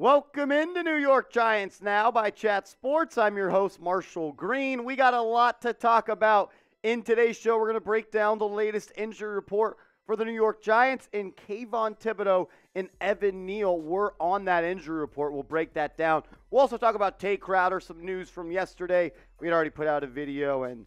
Welcome into New York Giants now by Chat Sports. I'm your host, Marshall Green. We got a lot to talk about in today's show. We're going to break down the latest injury report for the New York Giants, and Kayvon Thibodeaux and Evan Neal were on that injury report. We'll break that down. We'll also talk about Tae Crowder, some news from yesterday. We had already put out a video, and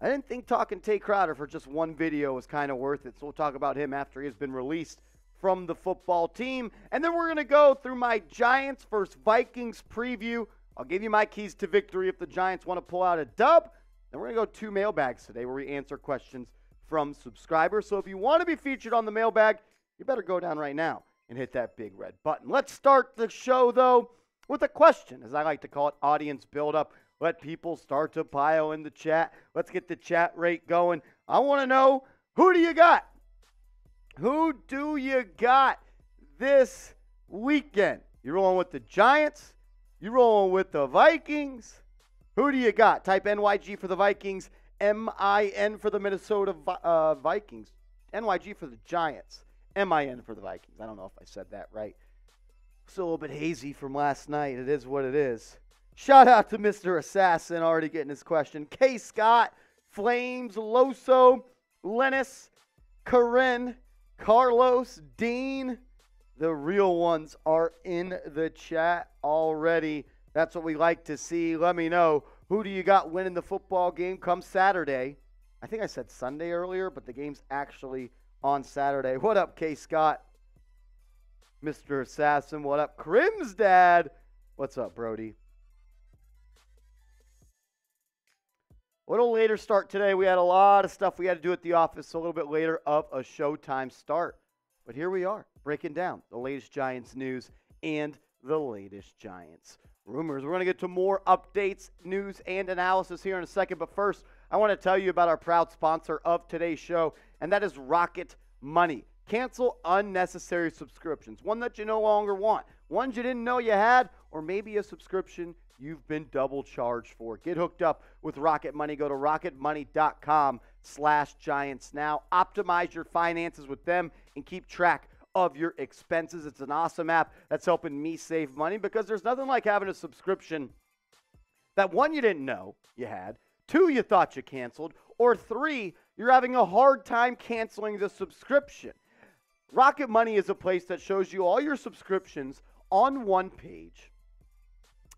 I didn't think talking Tae Crowder for just one video was kind of worth it. So we'll talk about him after he has been released from the football team. And then we're going to go through my Giants versus Vikings preview. I'll give you my keys to victory if the Giants want to pull out a dub. Then we're going to go two mailbags today where we answer questions from subscribers. So if you want to be featured on the mailbag, you better go down right now and hit that big red button. Let's start the show, though, with a question, as I like to call it, audience build up. Let people start to pile in the chat. Let's get the chat rate going. I want to know who do you got? Who do you got this weekend? You rolling with the Giants? You rolling with the Vikings? Who do you got? Type NYG for the Vikings M-I-N for the Minnesota uh, Vikings. NYG for the Giants. M-I-N for the Vikings. I don't know if I said that right. Still a little bit hazy from last night. It is what it is. Shout out to Mr. Assassin already getting his question. K. Scott, Flames, Loso, Lennis, Corinne, Carlos, Dean. The real ones are in the chat already. That's what we like to see. Let me know who do you got winning the football game come Saturday? I think I said Sunday earlier, but the game's actually on Saturday. What up, K. Scott? Mr. Assassin, what up? Crim's dad. What's up, Brody? A little later start today. We had a lot of stuff we had to do at the office, so a little bit later of a showtime start. But here we are, breaking down the latest Giants news and the latest Giants rumors. We're going to get to more updates, news, and analysis here in a second. But first, I want to tell you about our proud sponsor of today's show, and that is Rocket Money. Cancel unnecessary subscriptions, one that you no longer want, ones you didn't know you had, or maybe a subscription you've been double charged for. Get hooked up with Rocket Money. Go to rocketmoney.com slash giants now. Optimize your finances with them and keep track of your expenses. It's an awesome app that's helping me save money because there's nothing like having a subscription that one, you didn't know you had, two, you thought you canceled, or three, you're having a hard time canceling the subscription. Rocket Money is a place that shows you all your subscriptions on one page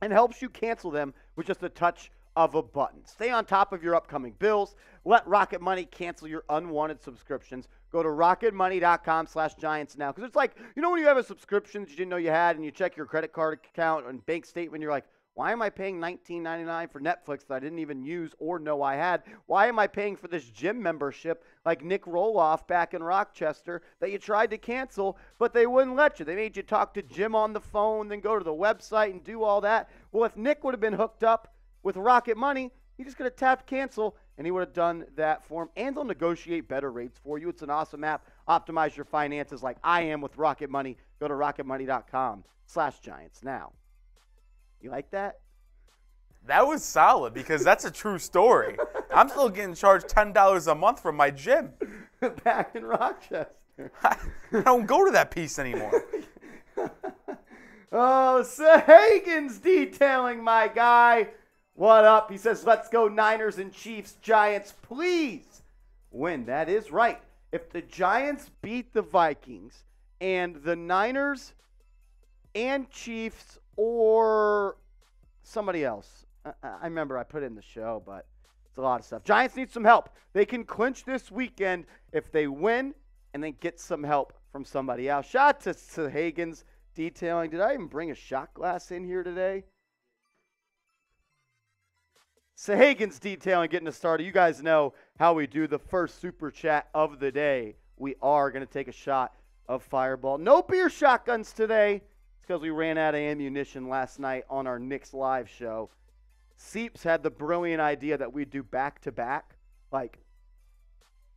and helps you cancel them with just a touch of a button. Stay on top of your upcoming bills. Let Rocket Money cancel your unwanted subscriptions. Go to rocketmoney.com slash giants now. Because it's like, you know, when you have a subscription that you didn't know you had and you check your credit card account and bank statement, you're like, why am I paying $19.99 for Netflix that I didn't even use or know I had? Why am I paying for this gym membership like Nick Roloff back in Rochester that you tried to cancel, but they wouldn't let you? They made you talk to Jim on the phone, then go to the website and do all that. Well, if Nick would have been hooked up with Rocket Money, he just could have tapped cancel and he would have done that for him. And they'll negotiate better rates for you. It's an awesome app. Optimize your finances like I am with Rocket Money. Go to rocketmoney.com slash giants now. You like that? That was solid because that's a true story. I'm still getting charged ten dollars a month from my gym. Back in Rochester. I, I don't go to that piece anymore. oh, Sahagan's detailing my guy. What up? He says, let's go Niners and Chiefs, Giants, please win. That is right. If the Giants beat the Vikings and the Niners and Chiefs or somebody else, I remember I put in the show, but it's a lot of stuff. Giants need some help. They can clinch this weekend if they win and then get some help from somebody else. Shout out to, to Hagen's detailing. Did I even bring a shot glass in here today? Sahagan's detailing getting us started. You guys know how we do the first super chat of the day. We are going to take a shot of Fireball. No beer shotguns today. It's because we ran out of ammunition last night on our Knicks live show. Seeps had the brilliant idea that we'd do back to back. Like,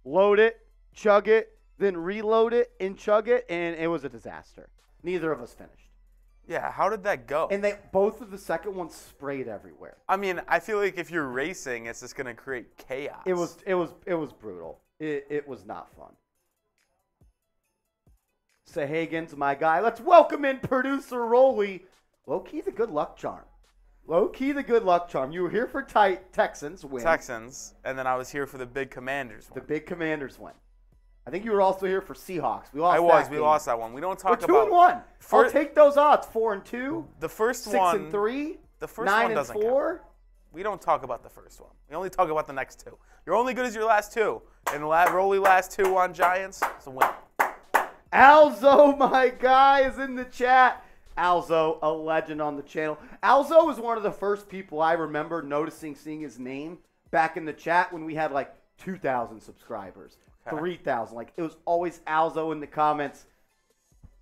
load it, chug it, then reload it and chug it, and it was a disaster. Neither of us finished. Yeah, how did that go? And they both of the second ones sprayed everywhere. I mean, I feel like if you're racing, it's just gonna create chaos. It was it was it was brutal. It it was not fun. Sahagins, my guy. Let's welcome in producer Roly. Low key, the good luck charm. Low key, the good luck charm. You were here for tight Texans win. Texans, and then I was here for the big Commanders. The One. big Commanders win. I think you were also here for Seahawks. We lost. I was. that We game. lost that one. We don't We're talk two about and one. I'll take those odds. Four and two. the first Six one. and three. The first nine one and doesn't count. four. We don't talk about the first one. We only talk about the next two. You're only good as your last two. And la- Rolly last two on Giants, it's a win. Alzo, my guy, is in the chat. Alzo, a legend on the channel. Alzo was one of the first people I remember noticing seeing his name back in the chat when we had like 2,000 subscribers, Okay. 3,000. Like it was always Alzo in the comments.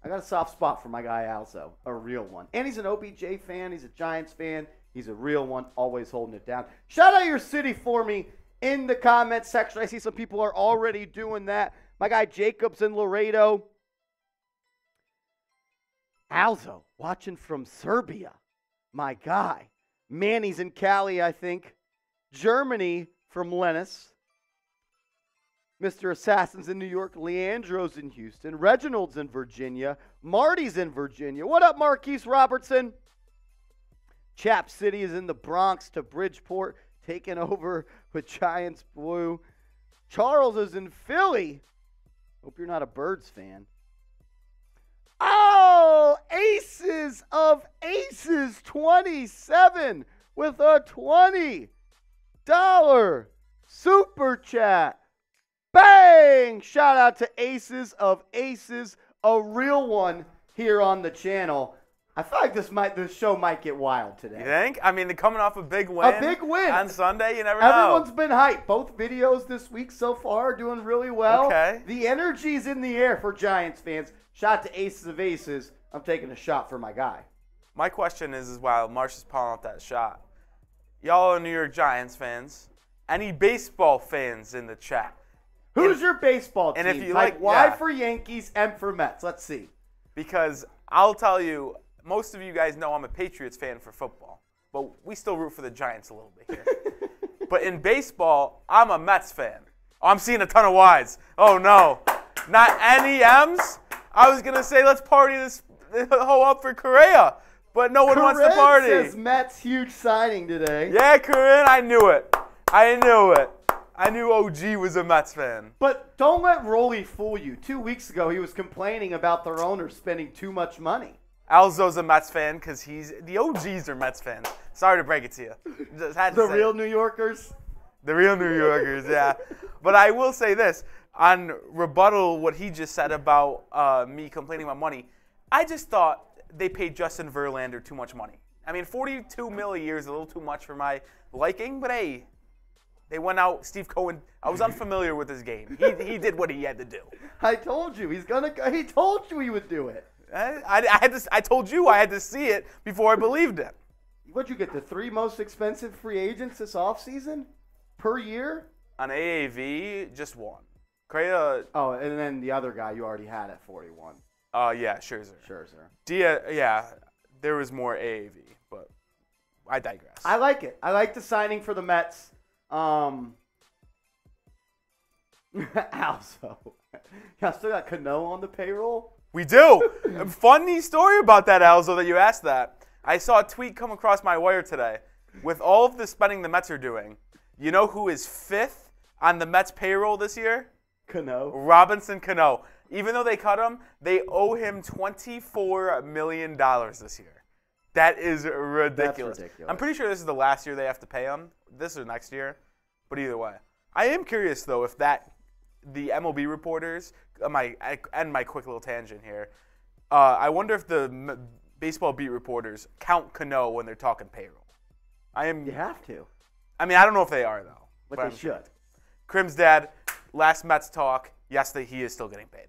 I got a soft spot for my guy Alzo, a real one. And he's an OBJ fan. He's a Giants fan. He's a real one, always holding it down. Shout out your city for me in the comments section. I see some people are already doing that. My guy Jacobs in Laredo. Alzo watching from Serbia. My guy. Manny's in Cali, I think. Germany from Lennis. Mr. Assassin's in New York. Leandro's in Houston. Reginald's in Virginia. Marty's in Virginia. What up, Marquise Robertson? Chap City is in the Bronx to Bridgeport, taking over with Giants Blue. Charles is in Philly. Hope you're not a Birds fan. Oh, Aces of Aces 27 with a $20 super chat. Bang! Shout out to Aces of Aces, a real one here on the channel. I feel like this might this show might get wild today. You think? I mean, they're coming off a big win. A big win. On Sunday, you never Everyone's know. Everyone's been hyped. Both videos this week so far are doing really well. Okay. The energy's in the air for Giants fans. Shot to Aces of Aces. I'm taking a shot for my guy. My question is, is while Marsh is pulling out that shot, y'all are New York Giants fans. Any baseball fans in the chat? Who's your baseball team? and if you Type like- Y yeah. for Yankees, M for Mets. Let's see. Because I'll tell you, most of you guys know I'm a Patriots fan for football, but we still root for the Giants a little bit here. but in baseball, I'm a Mets fan. Oh, I'm seeing a ton of Ys. Oh no, not any M's. I was gonna say let's party this whole up for Correa, but no one wants to Corinne party. says Mets huge signing today. Yeah, Corinne, I knew it. I knew it. I knew OG was a Mets fan. But don't let Rolly fool you. Two weeks ago, he was complaining about their owners spending too much money. Alzo's a Mets fan because he's the OGs are Mets fans. Sorry to break it to you. Just had to The say it. real New Yorkers. The real New Yorkers, yeah. But I will say this on rebuttal, what he just said about uh, me complaining about money. I just thought they paid Justin Verlander too much money. I mean, 42 mil a year is a little too much for my liking, but hey, they went out. Steve Cohen. I was unfamiliar with his game. He, he did what he had to do. I told you he's gonna. go- He told you he would do it. I, I, I had to. I told you I had to see it before I believed it. What'd you get? The three most expensive free agents this offseason per year? On AAV, just one. Oh, and then the other guy you already had at 41. uh, yeah, Scherzer. Sure, sir. Dia, yeah, there was more AAV, but I digress. I like it. I like the signing for the Mets. Um, also, yeah, still got Cano on the payroll. we do. Funny story about that, Alzo, that you asked that. I saw a tweet come across my wire today. With all of the spending the Mets are doing, you know who is fifth on the Mets payroll this year? Cano. Robinson Cano. Even though they cut him, they owe him $24 million this year. That is ridiculous. ridiculous. I'm pretty sure this is the last year they have to pay him. This or next year. But either way. I am curious, though, if that, the MLB reporters, uh, my, I end my quick little tangent here. Uh, I wonder if the m- baseball beat reporters count Cano when they're talking payroll. I am. You have to, I mean, I don't know if they are though. but I'm they sure. should. Crim's dad, last Mets talk. Yes, that he is still getting paid.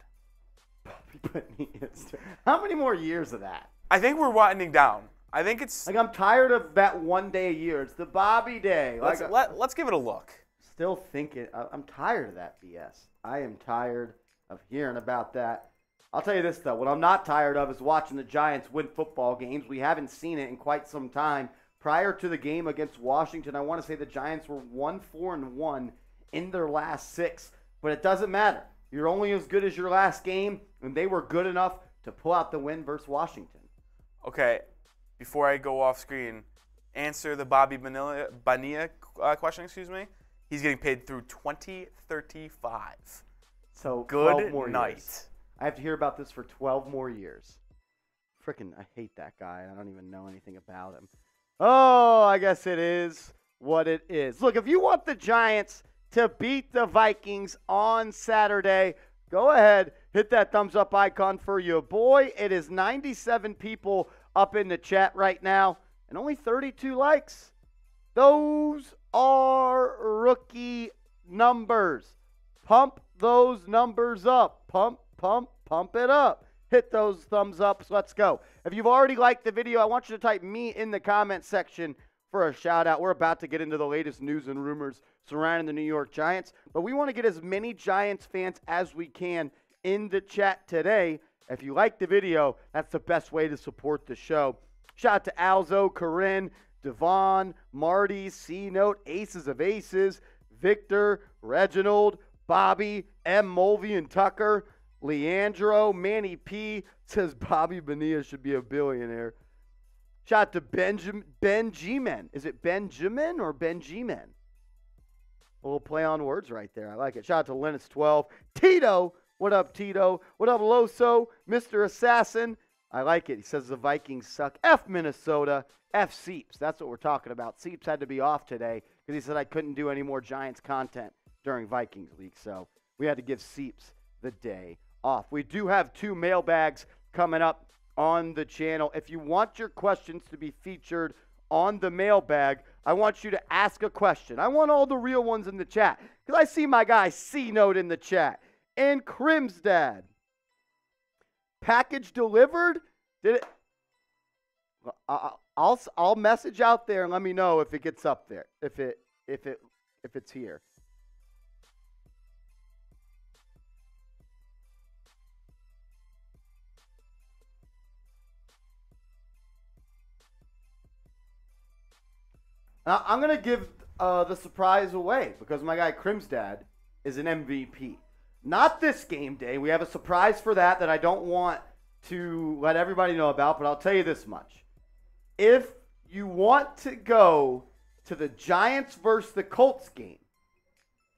But he is- How many more years of that? I think we're winding down. I think it's Like I'm tired of that one day a year. It's the Bobby Day. let's Like, let, let's give it a look. still thinking. I- I'm tired of that BS. I am tired of hearing about that. I'll tell you this though, what I'm not tired of is watching the Giants win football games. We haven't seen it in quite some time. Prior to the game against Washington, I want to say the Giants were one four and one in their last six, but it doesn't matter. You're only as good as your last game, and they were good enough to pull out the win versus Washington. Okay, before I go off screen, answer the Bobby Bonilla, Bonilla uh, question. Excuse me. He's getting paid through 2035. So Good more night. years. I have to hear about this for 12 more years. Frickin', I hate that guy. I don't even know anything about him. Oh, I guess it is what it is. Look, if you want the Giants to beat the Vikings on Saturday, go ahead, hit that thumbs up icon for your boy. It is 97 people up in the chat right now and only 32 likes. Those are rookie numbers. Pump those numbers up. Pump, pump, pump it up. Hit those thumbs ups. Let's go. If you've already liked the video, I want you to type me in the comment section for a shout out. We're about to get into the latest news and rumors surrounding the New York Giants, but we want to get as many Giants fans as we can in the chat today. If you like the video, that's the best way to support the show. Shout out to Alzo, Corinne, Devon, Marty, C Note, Aces of Aces, Victor, Reginald, Bobby, M. Mulvey, and Tucker, Leandro, Manny P says Bobby Bonilla should be a billionaire. Shout out to Benjamin Benjamin. Is it Benjamin or Benjamin? A little play on words right there. I like it. Shout out to Linus 12. Tito, what up, Tito? What up, Loso? Mr. Assassin. I like it. He says the Vikings suck. F Minnesota. F Seeps. That's what we're talking about. Seeps had to be off today because he said I couldn't do any more Giants content during Vikings week. So we had to give Seeps the day off. We do have two mailbags coming up on the channel. If you want your questions to be featured on the mailbag, I want you to ask a question. I want all the real ones in the chat because I see my guy C Note in the chat and Crim's dad. Package delivered? Did it? Well, I- I'll I'll message out there and let me know if it gets up there. If it if it if it's here. Now, I'm going to give uh, the surprise away because my guy Crim's dad is an MVP. Not this game day. We have a surprise for that that I don't want to let everybody know about, but I'll tell you this much. If you want to go to the Giants versus the Colts game,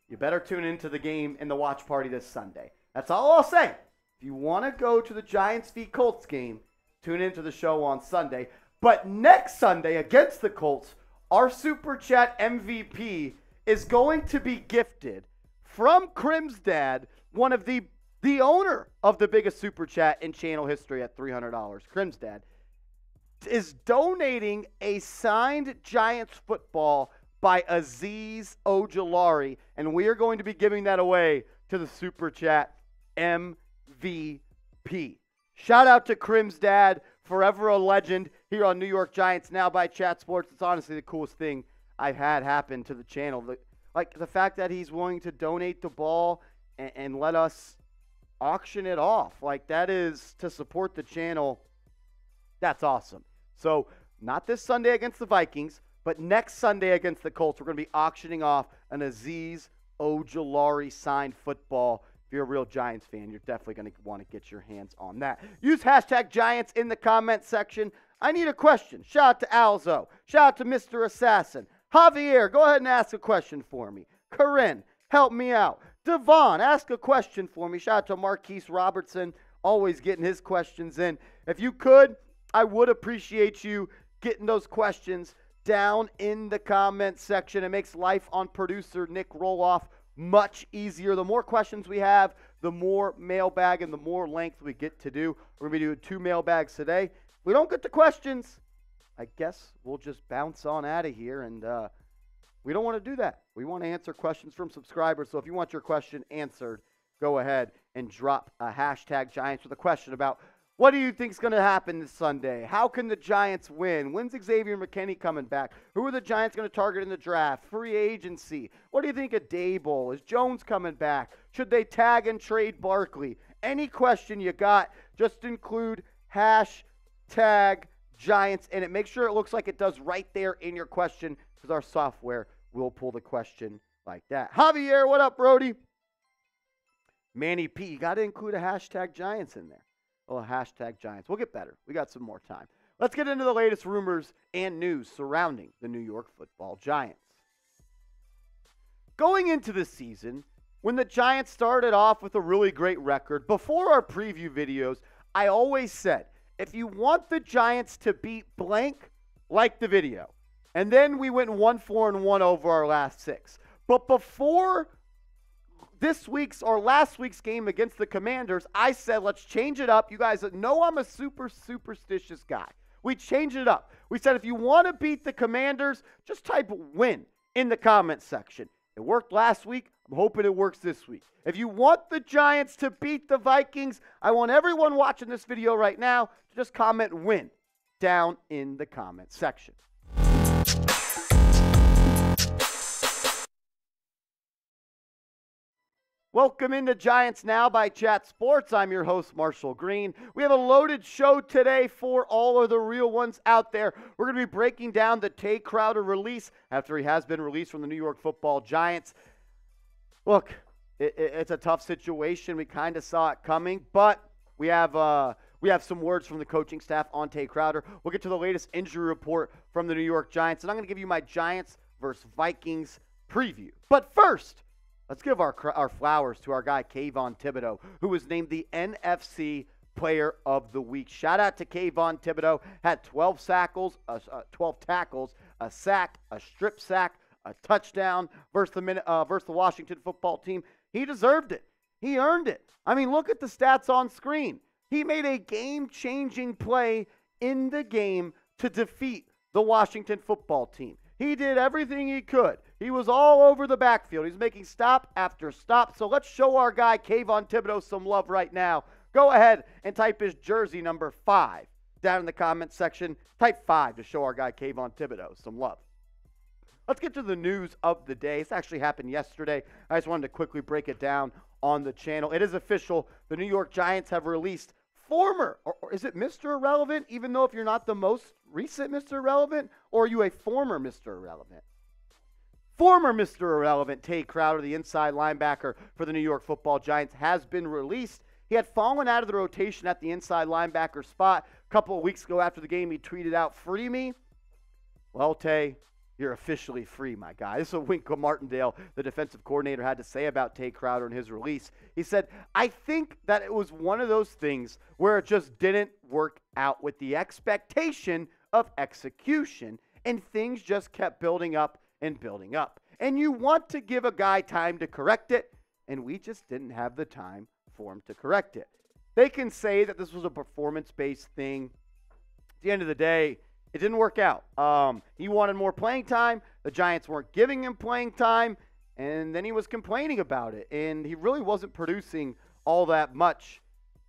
you better tune into the game in the watch party this Sunday. That's all I'll say. If you want to go to the Giants v Colts game, tune into the show on Sunday. But next Sunday against the Colts, our Super Chat MVP is going to be gifted from Crim's dad, one of the the owner of the biggest Super Chat in channel history at $300. Crim's dad is donating a signed Giants football by Azeez Ojulari, and we are going to be giving that away to the Super Chat MVP. Shout out to Crim's dad, forever a legend here on New York Giants Now by Chat Sports. It's honestly the coolest thing I've had happen to the channel. The- Like the fact that he's willing to donate the ball and, and let us auction it off. Like that is to support the channel. That's awesome. So, not this Sunday against the Vikings, but next Sunday against the Colts, we're going to be auctioning off an Azeez Ojulari signed football. If you're a real Giants fan, you're definitely going to want to get your hands on that. Use hashtag Giants in the comment section. I need a question. Shout out to Alzo. Shout out to Mr. Assassin. Javier, go ahead and ask a question for me. Corinne, help me out. Devon, ask a question for me. Shout out to Marquise Robertson, always getting his questions in. If you could, I would appreciate you getting those questions down in the comment section. It makes life on producer Nick Roloff much easier. The more questions we have, the more mailbag and the more length we get to do. We're going to be doing two mailbags today. If we don't get the questions, I guess we'll just bounce on out of here. And uh, we don't want to do that. We want to answer questions from subscribers. So if you want your question answered, go ahead and drop a hashtag Giants with a question about what do you think is going to happen this Sunday? How can the Giants win? When's Xavier McKinney coming back? Who are the Giants going to target in the draft? Free agency. What do you think of Daboll? Is Jones coming back? Should they tag and trade Barkley? Any question you got, just include hashtag Giants in it. Make sure it looks like it does right there in your question because our software will pull the question like that. Javier, what up, Brody? Manny P, you got to include a hashtag Giants in there. Oh, hashtag Giants. We'll get better. We got some more time. Let's get into the latest rumors and news surrounding the New York football Giants. Going into the season, when the Giants started off with a really great record, before our preview videos, I always said if you want the Giants to beat blank, like the video. And then we went 1 4 and 1 over our last six. But before this week's or last week's game against the Commanders, I said, let's change it up. You guys know I'm a super superstitious guy. We changed it up. We said, if you want to beat the Commanders, just type win in the comment section. It worked last week. I'm hoping it works this week. If you want the Giants to beat the Vikings, I want everyone watching this video right now to just comment win down in the comment section. Welcome into Giants Now by Chat Sports. I'm your host, Marshall Green. We have a loaded show today for all of the real ones out there. We're going to be breaking down the Tae Crowder release after he has been released from the New York football Giants. Look, it, it, it's a tough situation. We kind of saw it coming, but we have uh, we have some words from the coaching staff on Tae Crowder. We'll get to the latest injury report from the New York Giants, and I'm going to give you my Giants versus Vikings preview. But first, let's give our, our flowers to our guy, Kayvon Thibodeaux, who was named the NFC Player of the Week. Shout out to Kayvon Thibodeaux. Had 12 sackles, uh, uh, 12 tackles, a sack, a strip sack, a touchdown versus the, uh, versus the Washington football team. He deserved it. He earned it. I mean, look at the stats on screen. He made a game changing play in the game to defeat the Washington football team. He did everything he could. He was all over the backfield. He's making stop after stop. So let's show our guy, Kayvon Thibodeaux some love right now. Go ahead and type his jersey number five down in the comments section. Type five to show our guy, Kayvon Thibodeaux some love. Let's get to the news of the day. This actually happened yesterday. I just wanted to quickly break it down on the channel. It is official. The New York Giants have released former, or, or, is it Mr. Irrelevant, even though if you're not the most recent Mr. Irrelevant, or are you a former Mr. Irrelevant? Former Mr. Irrelevant, Tae Crowder, the inside linebacker for the New York football Giants, has been released. He had fallen out of the rotation at the inside linebacker spot a couple of weeks ago after the game. He tweeted out, Free me. Well, Tay, you're officially free, my guy. This is what Wink Martindale, the defensive coordinator, had to say about Tae Crowder and his release. He said, I think that it was one of those things where it just didn't work out with the expectation of execution, and things just kept building up and building up. And you want to give a guy time to correct it, and we just didn't have the time for him to correct it. They can say that this was a performance based thing. At the end of the day, it didn't work out. Um, he wanted more playing time. The Giants weren't giving him playing time, and then he was complaining about it. And he really wasn't producing all that much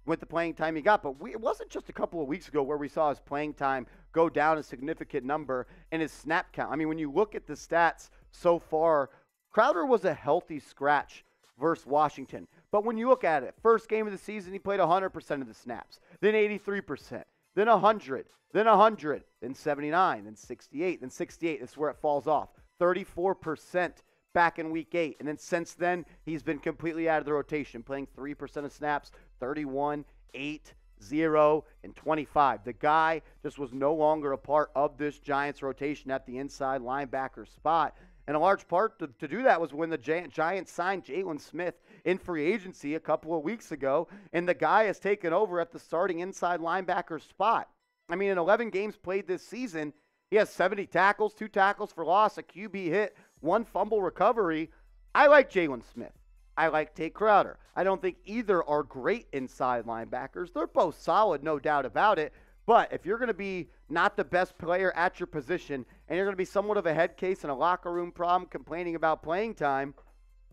with the playing time he got. But we, it wasn't just a couple of weeks ago where we saw his playing time go down a significant number and his snap count. I mean, when you look at the stats so far, Crowder was a healthy scratch versus Washington. But when you look at it, first game of the season, he played 100% of the snaps, then 83% then 100, then 100, then 79, then 68, then 68. That's where it falls off. 34% back in week eight. And then since then, he's been completely out of the rotation, playing 3% of snaps, 31, 8, 0, and 25. The guy just was no longer a part of this Giants rotation at the inside linebacker spot. And a large part to, to do that was when the Giants signed Jaylon Smith in free agency a couple of weeks ago, and the guy has taken over at the starting inside linebacker spot. I mean, in 11 games played this season, he has 70 tackles, two tackles for loss, a QB hit, one fumble recovery. I like Jaylon Smith. I like Tae Crowder. I don't think either are great inside linebackers. They're both solid, no doubt about it. But if you're going to be not the best player at your position and you're going to be somewhat of a head case and a locker room problem complaining about playing time,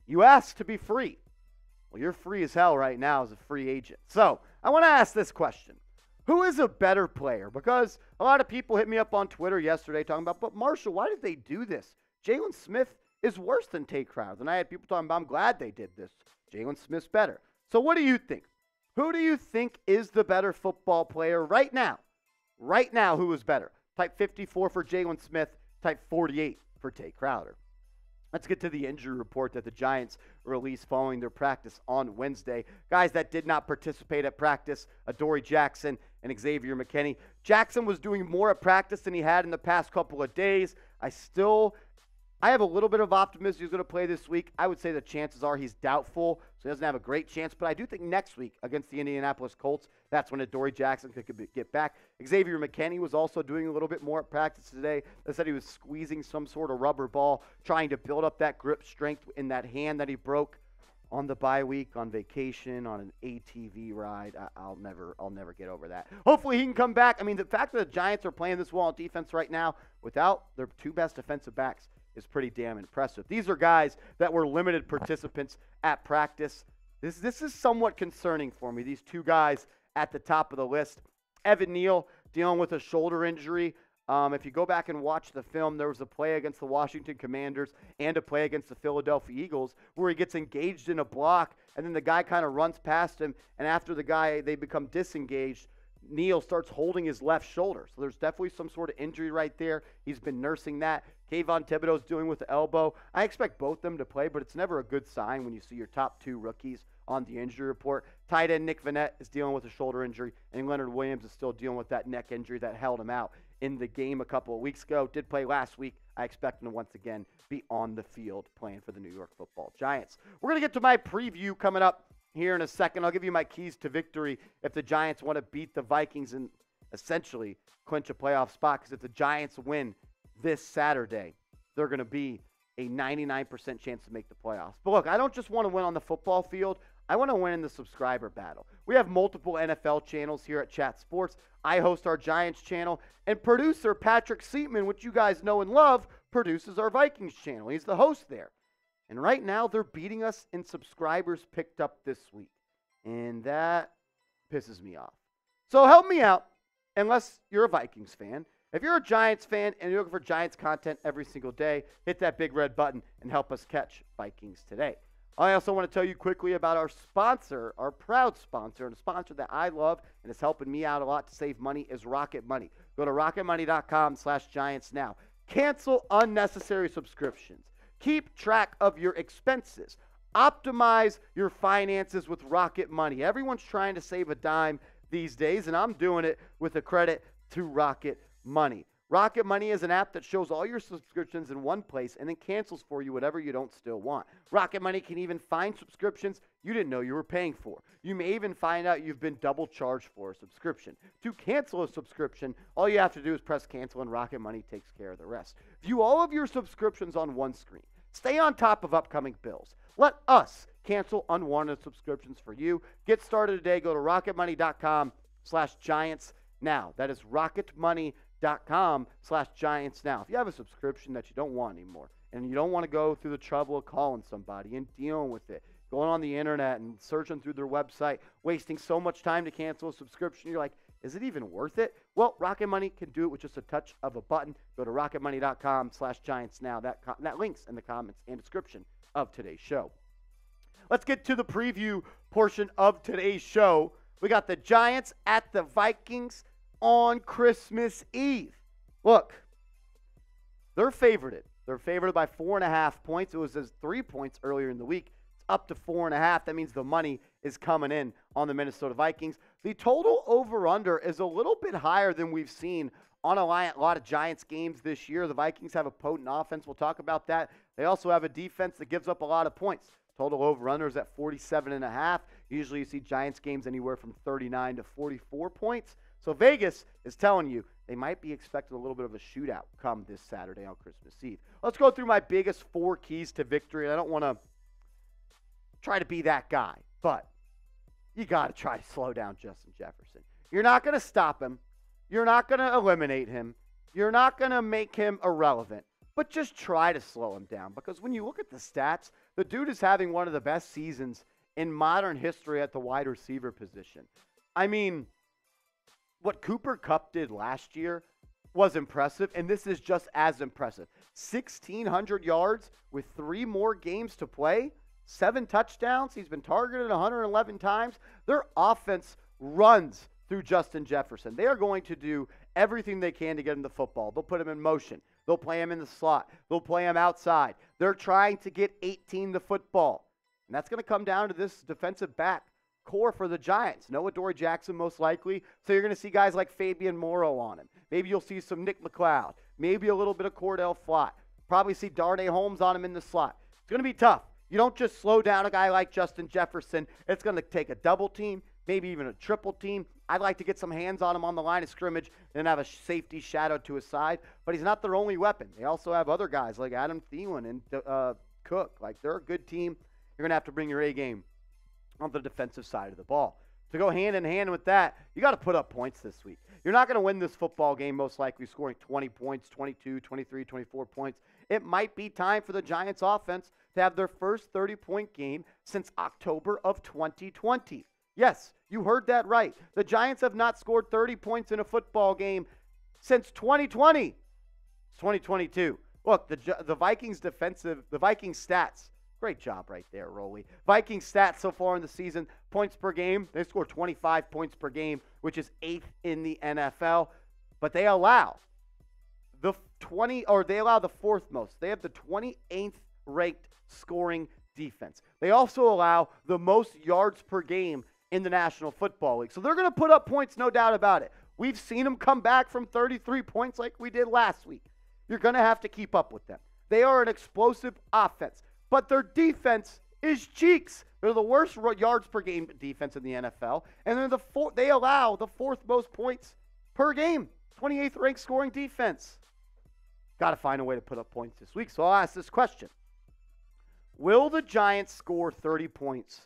you ask to be free. Well, you're free as hell right now as a free agent. So I want to ask this question Who is a better player? Because a lot of people hit me up on Twitter yesterday talking about, but Marshall, why did they do this? Jaylon Smith is worse than Tae Crowder. And I had people talking about, I'm glad they did this. Jaylon Smith's better. So what do you think? Who do you think is the better football player right now? Right now, who is better? Type 54 for Jaylon Smith, type 48 for Tae Crowder. Let's get to the injury report that the Giants released following their practice on Wednesday. Guys that did not participate at practice, Adoree Jackson and Xavier McKinney. Jackson was doing more at practice than he had in the past couple of days. I still I have a little bit of optimism he's going to play this week. I would say the chances are he's doubtful, so he doesn't have a great chance. But I do think next week against the Indianapolis Colts, that's when Adoree Jackson could, could get back. Xavier McKinney was also doing a little bit more at practice today. They said he was squeezing some sort of rubber ball, trying to build up that grip strength in that hand that he broke on the bye week, on vacation, on an ATV ride. I, will never, I'll never get over that. Hopefully, he can come back. I mean, the fact that the Giants are playing this well on defense right now without their two best defensive backs is pretty damn impressive. These are guys that were limited participants at practice. This, this is somewhat concerning for me. These two guys at the top of the list. Evan Neal dealing with a shoulder injury. Um, if you go back and watch the film, there was a play against the Washington Commanders and a play against the Philadelphia Eagles where he gets engaged in a block, and then the guy kind of runs past him. And after the guy, they become disengaged. Neal starts holding his left shoulder. So there's definitely some sort of injury right there. He's been nursing that. Kayvon Thibodeaux's doing with the elbow. I expect both them to play, but it's never a good sign when you see your top two rookies on the injury report. Tight end Nick Vannett is dealing with a shoulder injury, and Leonard Williams is still dealing with that neck injury that held him out in the game a couple of weeks ago. Did play last week. I expect him to once again be on the field playing for the New York football Giants. We're going to get to my preview coming up here in a second. I'll give you my keys to victory if the Giants want to beat the Vikings and essentially clinch a playoff spot. Because if the Giants win this Saturday, they're going to be a 99% chance to make the playoffs. But look, I don't just want to win on the football field. I want to win in the subscriber battle. We have multiple NFL channels here at Chat Sports. I host our Giants channel, and producer Patrick Seatman, which you guys know and love, produces our Vikings channel. He's the host there. And right now, they're beating us in subscribers picked up this week. And that pisses me off. So help me out, unless you're a Vikings fan. If you're a Giants fan and you're looking for Giants content every single day, hit that big red button and help us catch Vikings today. I also want to tell you quickly about our sponsor, our proud sponsor, and a sponsor that I love and is helping me out a lot to save money is Rocket Money. Go to rocketmoney.com slash giants now. Cancel unnecessary subscriptions. Keep track of your expenses. Optimize your finances with Rocket Money. Everyone's trying to save a dime these days, and I'm doing it with a credit to Rocket Money. Rocket Money is an app that shows all your subscriptions in one place and then cancels for you whatever you don't still want. Rocket Money can even find subscriptions you didn't know you were paying for. You may even find out you've been double charged for a subscription. To cancel a subscription, all you have to do is press cancel and Rocket Money takes care of the rest. View all of your subscriptions on one screen. Stay on top of upcoming bills. Let us cancel unwanted subscriptions for you. Get started today. Go to rocketmoney.com slash giants now. That is rocketmoney.com slash giants now. If you have a subscription that you don't want anymore and you don't want to go through the trouble of calling somebody and dealing with it, going on the internet and searching through their website, wasting so much time to cancel a subscription, you're like, is it even worth it? Well, Rocket Money can do it with just a touch of a button. Go to rocketmoney.com slash giants now. That, that link's in the comments and description of today's show. Let's get to the preview portion of today's show. We got the Giants at the Vikings on Christmas Eve. Look, they're favored. it. They're favored by four and a half points. It was as three points earlier in the week. It's up to four and a half. That means the money is coming in on the Minnesota Vikings. The total over under is a little bit higher than we've seen on a lot of Giants games this year. The Vikings have a potent offense. We'll talk about that. They also have a defense that gives up a lot of points. Total over under is at 47 and a half. Usually you see Giants games anywhere from 39 to 44 points. So Vegas is telling you they might be expecting a little bit of a shootout come this Saturday on Christmas Eve. Let's go through my biggest four keys to victory. I don't want to try to be that guy, but you got to try to slow down Justin Jefferson. You're not going to stop him. You're not going to eliminate him. You're not going to make him irrelevant. But just try to slow him down because when you look at the stats, the dude is having one of the best seasons in modern history at the wide receiver position. I mean, what Cooper Kupp did last year was impressive, and this is just as impressive. 1,600 yards with three more games to play seven touchdowns. He's been targeted 111 times. Their offense runs through Justin Jefferson. They are going to do everything they can to get him the football. They'll put him in motion. They'll play him in the slot. They'll play him outside. They're trying to get 18 the football. And that's going to come down to this defensive back core for the Giants. No Adoree Jackson, most likely. So you're going to see guys like Fabian Moreau on him. Maybe you'll see some Nick McCloud. Maybe a little bit of Cordell Flott. Probably see Darnay Holmes on him in the slot. It's going to be tough. You don't just slow down a guy like Justin Jefferson. It's going to take a double team, maybe even a triple team. I'd like to get some hands on him on the line of scrimmage and have a safety shadow to his side. But he's not their only weapon. They also have other guys like Adam Thielen and uh, Cook. Like they're a good team. You're going to have to bring your A game on the defensive side of the ball. To go hand in hand with that, you got to put up points this week. You're not going to win this football game most likely scoring 20 points, 22, 23, 24 points. It might be time for the Giants offense to have their first 30 point game since October of 2020. Yes, you heard that right. The Giants have not scored 30 points in a football game since 2020. It's 2022. Look, the the Vikings defensive, the Vikings stats. Great job right there, Roly. Vikings stats so far in the season, points per game. They score 25 points per game, which is eighth in the NFL. But they allow the 20 or they allow the fourth most. They have the 28th ranked scoring defense. They also allow the most yards per game in the National Football League. So they're going to put up points, no doubt about it. We've seen them come back from 33 points like we did last week. You're going to have to keep up with them. They are an explosive offense, but their defense is cheeks. They're the worst yards per game defense in the NFL, and they're the four, they allow the fourth most points per game. 28th ranked scoring defense. Got to find a way to put up points this week. So I'll ask this question Will the Giants score 30 points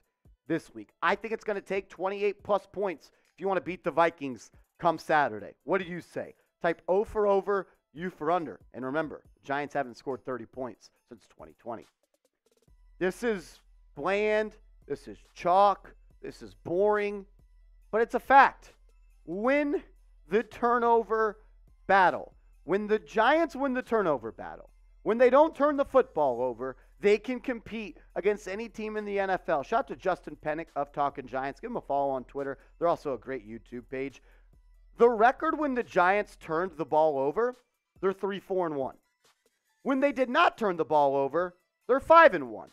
this week? I think it's going to take 28 plus points if you want to beat the Vikings come Saturday. What do you say? Type O for over, U for under. And remember, Giants haven't scored 30 points since 2020. This is bland. This is chalk. This is boring. But it's a fact. Win the turnover battle. When the Giants win the turnover battle, when they don't turn the football over, they can compete against any team in the NFL. Shout out to Justin Pennick of Talking Giants. Give him a follow on Twitter. They're also a great YouTube page. The record when the Giants turned the ball over, they're 3 4 and 1. When they did not turn the ball over, they're 5 and 1.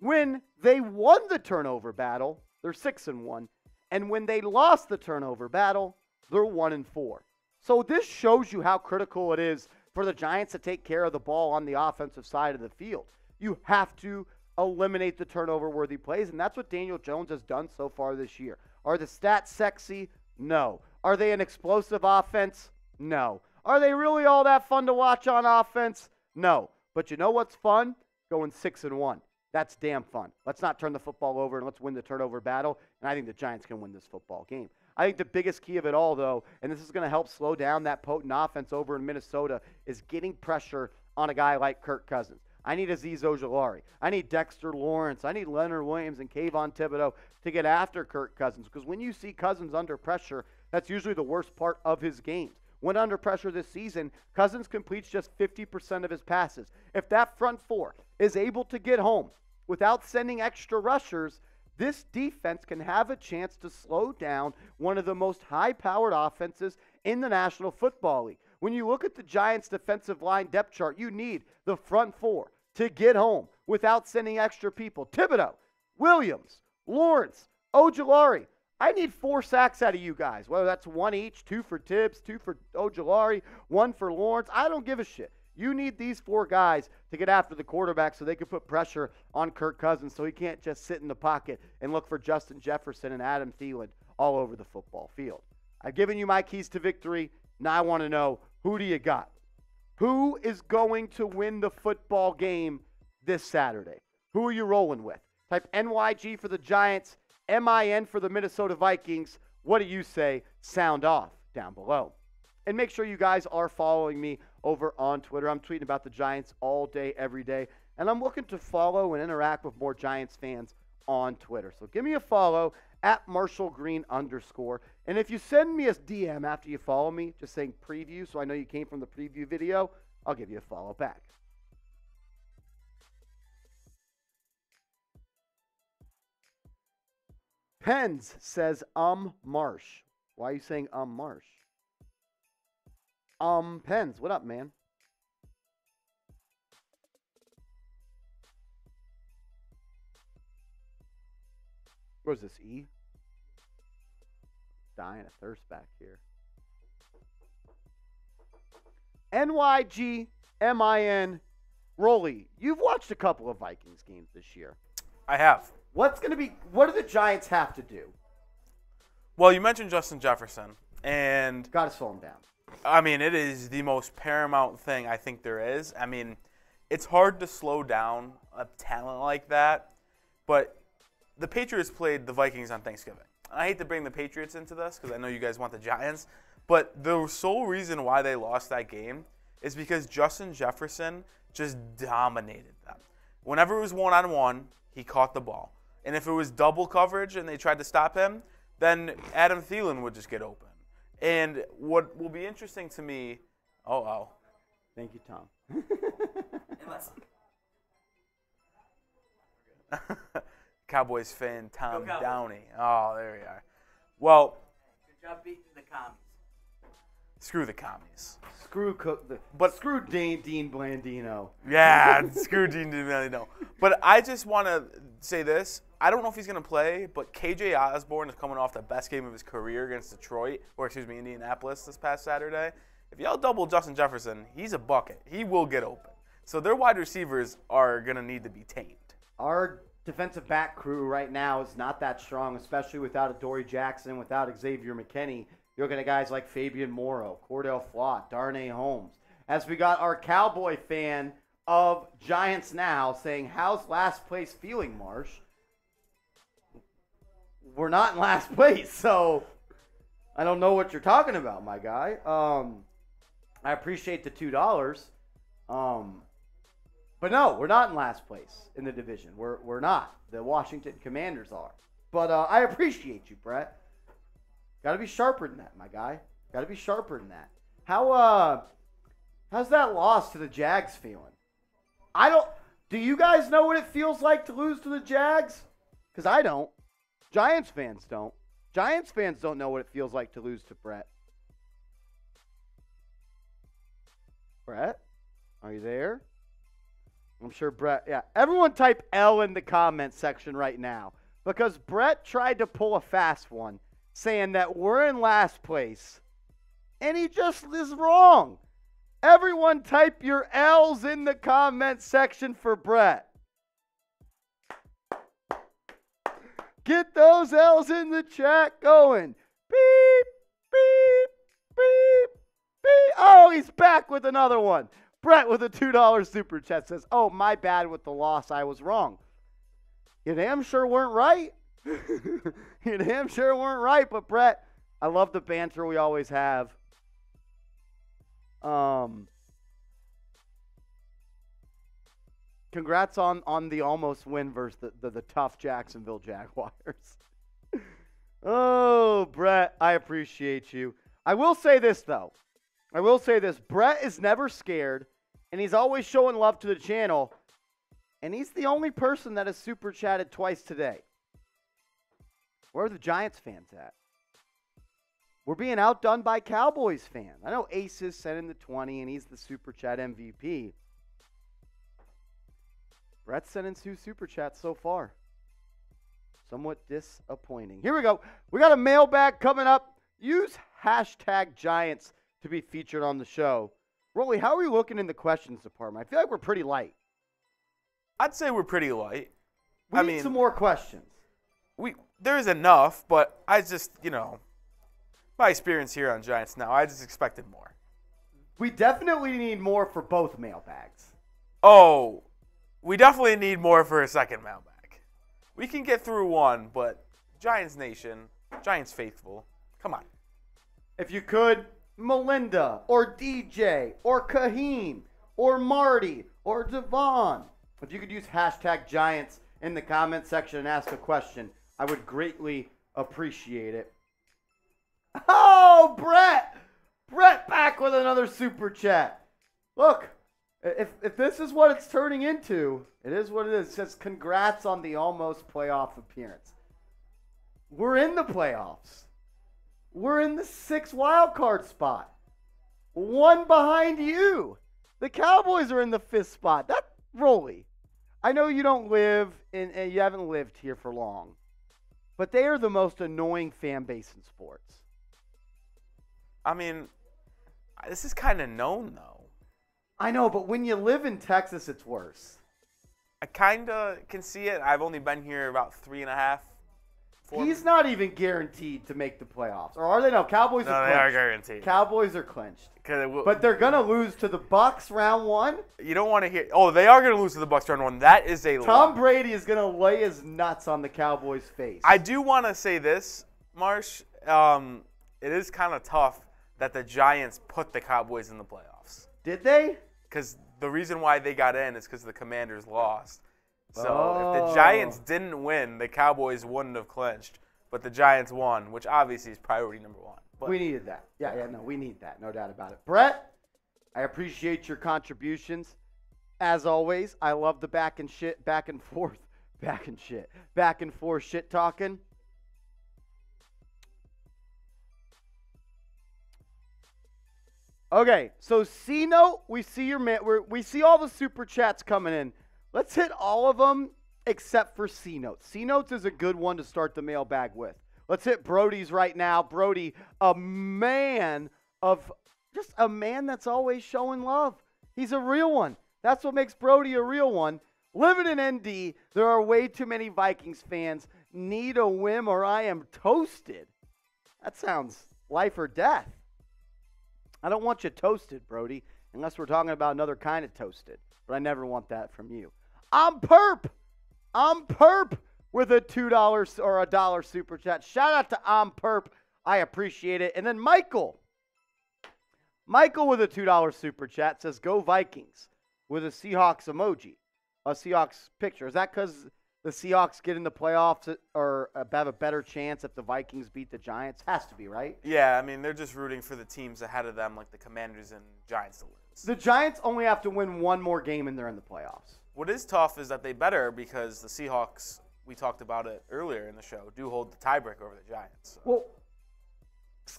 When they won the turnover battle, they're 6 and 1. And when they lost the turnover battle, they're 1 and 4. So this shows you how critical it is for the Giants to take care of the ball on the offensive side of the field. You have to eliminate the turnover worthy plays, and that's what Daniel Jones has done so far this year. Are the stats sexy? No. Are they an explosive offense? No. Are they really all that fun to watch on offense? No. But you know what's fun? Going 6 and 1. That's damn fun. Let's not turn the football over and let's win the turnover battle. And I think the Giants can win this football game. I think the biggest key of it all, though, and this is going to help slow down that potent offense over in Minnesota, is getting pressure on a guy like Kirk Cousins. I need Azeez Ojulari. I need Dexter Lawrence. I need Leonard Williams and Kayvon Thibodeaux to get after Kirk Cousins. Because when you see Cousins under pressure, that's usually the worst part of his games. When under pressure this season, Cousins completes just 50% of his passes. If that front four is able to get home without sending extra rushers, this defense can have a chance to slow down one of the most high powered offenses in the National Football League. When you look at the Giants' defensive line depth chart, you need the front four to get home without sending extra people. Thibodeaux, Williams, Lawrence, Ojulari. I need four sacks out of you guys, whether that's one each, two for Tibbs, two for Ojulari, one for Lawrence. I don't give a shit. You need these four guys to get after the quarterback so they can put pressure on Kirk Cousins so he can't just sit in the pocket and look for Justin Jefferson and Adam Thielen all over the football field. I've given you my keys to victory. Now I want to know who do you got? Who is going to win the football game this Saturday? Who are you rolling with? Type NYG for the Giants, MIN for the Minnesota Vikings. What do you say? Sound off down below. And make sure you guys are following me over on Twitter. I'm tweeting about the Giants all day, every day. And I'm looking to follow and interact with more Giants fans on Twitter. So give me a follow at Marshall Green underscore. And if you send me a DM after you follow me, just saying preview, so I know you came from the preview video, I'll give you a follow back. Pens says um Marsh. Why are you saying um Marsh? Um Pens, what up, man? Where's this E? Dying of thirst back here. NYG MIN Rolly. You've watched a couple of Vikings games this year. I have. What's going to be, what do the Giants have to do? Well, you mentioned Justin Jefferson, and Got to slow him down. I mean, it is the most paramount thing I think there is. I mean, it's hard to slow down a talent like that, but the Patriots played the Vikings on Thanksgiving. I hate to bring the Patriots into this because I know you guys want the Giants, but the sole reason why they lost that game is because Justin Jefferson just dominated them. Whenever it was one on one, he caught the ball. And if it was double coverage and they tried to stop him, then Adam Thielen would just get open. And what will be interesting to me, oh, oh, Thank you, Tom. Cowboys fan Tom Cowboys. Downey. Oh, there we are. Well, Good job beating the commies. Screw the commies. Screw Cook, the, But- screw Dean, Dean Blandino. Yeah, screw Dean Didn't know. But I just want to say this. I don't know if he's going to play, but KJ Osborn is coming off the best game of his career against Detroit, or excuse me, Indianapolis this past Saturday. If y'all double Justin Jefferson, he's a bucket. He will get open. So their wide receivers are going to need to be tamed. Our defensive back crew right now is not that strong, especially without Adoree Jackson, without Xavier McKinney. You're looking at guys like Fabian Moreau, Cor'Dale Flott, Darnay Holmes. As we got our Cowboy fan of Giants now saying, How's last place feeling, Marsh? We're not in last place, so I don't know what you're talking about, my guy. Um, I appreciate the two dollars. Um, but no, we're not in last place in the division. We're we're not. The Washington Commanders are. But uh, I appreciate you, Brett. Got to be sharper than that, my guy. Got to be sharper than that. How uh, how's that loss to the Jags feeling? I don't. Do you guys know what it feels like to lose to the Jags? Because I don't. Giants fans don't. Giants fans don't know what it feels like to lose to Brett. Brett, are you there? I'm sure Brett, yeah. Everyone type L in the comment section right now because Brett tried to pull a fast one saying that we're in last place and he just is wrong. Everyone type your L's in the comment section for Brett. Get those L's in the chat going. Beep, beep, beep, beep. Oh, he's back with another one. Brett with a $2 super chat says, Oh, my bad with the loss. I was wrong. You damn sure weren't right. you damn sure weren't right. But, Brett, I love the banter we always have. Um, congrats on, on the almost win versus the, the, the tough Jacksonville Jaguars. oh, Brett, I appreciate you. I will say this, though. I will say this Brett is never scared, and he's always showing love to the channel. And he's the only person that has super chatted twice today. Where are the Giants fans at? We're being outdone by Cowboys fans. I know Aces sent in the 20, and he's the super chat MVP. Brett's sent in two super chats so far. Somewhat disappointing. Here we go. We got a mailbag coming up. Use hashtag Giants to be featured on the show. Rolly, how are we looking in the questions department? I feel like we're pretty light. I'd say we're pretty light. We I need mean- some more questions. We there's enough, but I just you know, my experience here on Giants now, I just expected more. We definitely need more for both mailbags. Oh, we definitely need more for a second mailbag. We can get through one, but Giants Nation, Giants faithful, come on. If you could, Melinda or DJ or Kaheen or Marty or Devon. If you could use hashtag Giants in the comment section and ask a question, I would greatly appreciate it. Oh, Brett! Brett back with another super chat. Look, if, if this is what it's turning into, it is what it is. It says congrats on the almost playoff appearance. We're in the playoffs. We're in the sixth wild card spot. One behind you. The Cowboys are in the fifth spot. That Rolly. I know you don't live and you haven't lived here for long. But they are the most annoying fan base in sports. I mean, this is kind of known though. I know, but when you live in Texas, it's worse. I kind of can see it. I've only been here about three and a half. Four. He's not even guaranteed to make the playoffs, or are they? No, Cowboys no, are they are guaranteed. Cowboys are clinched. will- but they're gonna lose to the Bucs round one. you don't want to hear. Oh, they are going to lose to the Bucs round one. That is a Tom lock. Brady is gonna lay his nuts on the Cowboys' face. I do want to say this, Marsh. Um, it is kind of tough that the Giants put the Cowboys in the playoffs Did they? because the reason why they got in is because the Commanders lost. So if Oh. the Giants oh. didn't win, the Cowboys wouldn't have clinched. But the Giants won, which obviously is priority number one. But we needed that. Yeah, yeah, no, we need that. No doubt about it. Brett, I appreciate your contributions. As always, I love the back and shit, back and forth, back and shit, back and forth shit talking. Okay, so C note, we see your man. We see all the super chats coming in. Let's hit all of them except for C notes. C notes is a good one to start the mailbag with. Let's hit Brody's right now. Brody, a man of just a man that's always showing love. He's a real one. That's what makes Brody a real one. Living in ND, there are way too many Vikings fans. Need a whim or I am toasted. That sounds life or death. I don't want you toasted, Brody, unless we're talking about another kind of toasted. But I never want that from you. I'm perp. I'm perp with a two dollars or a dollar super chat. Shout out to I'm perp. I appreciate it. And then Michael. Michael with a two dollar super chat says "Go Vikings" with a Seahawks emoji, a Seahawks picture. Is that because the Seahawks get in the playoffs or have a better chance if the Vikings beat the Giants? Has to be right. yeah, I mean they're just rooting for the teams ahead of them, like the Commanders and Giants, to lose. The Giants only have to win one more game and they're in the playoffs. What is tough is that they better because the Seahawks, we talked about it earlier in the show, do hold the tiebreak over the Giants. so. Well,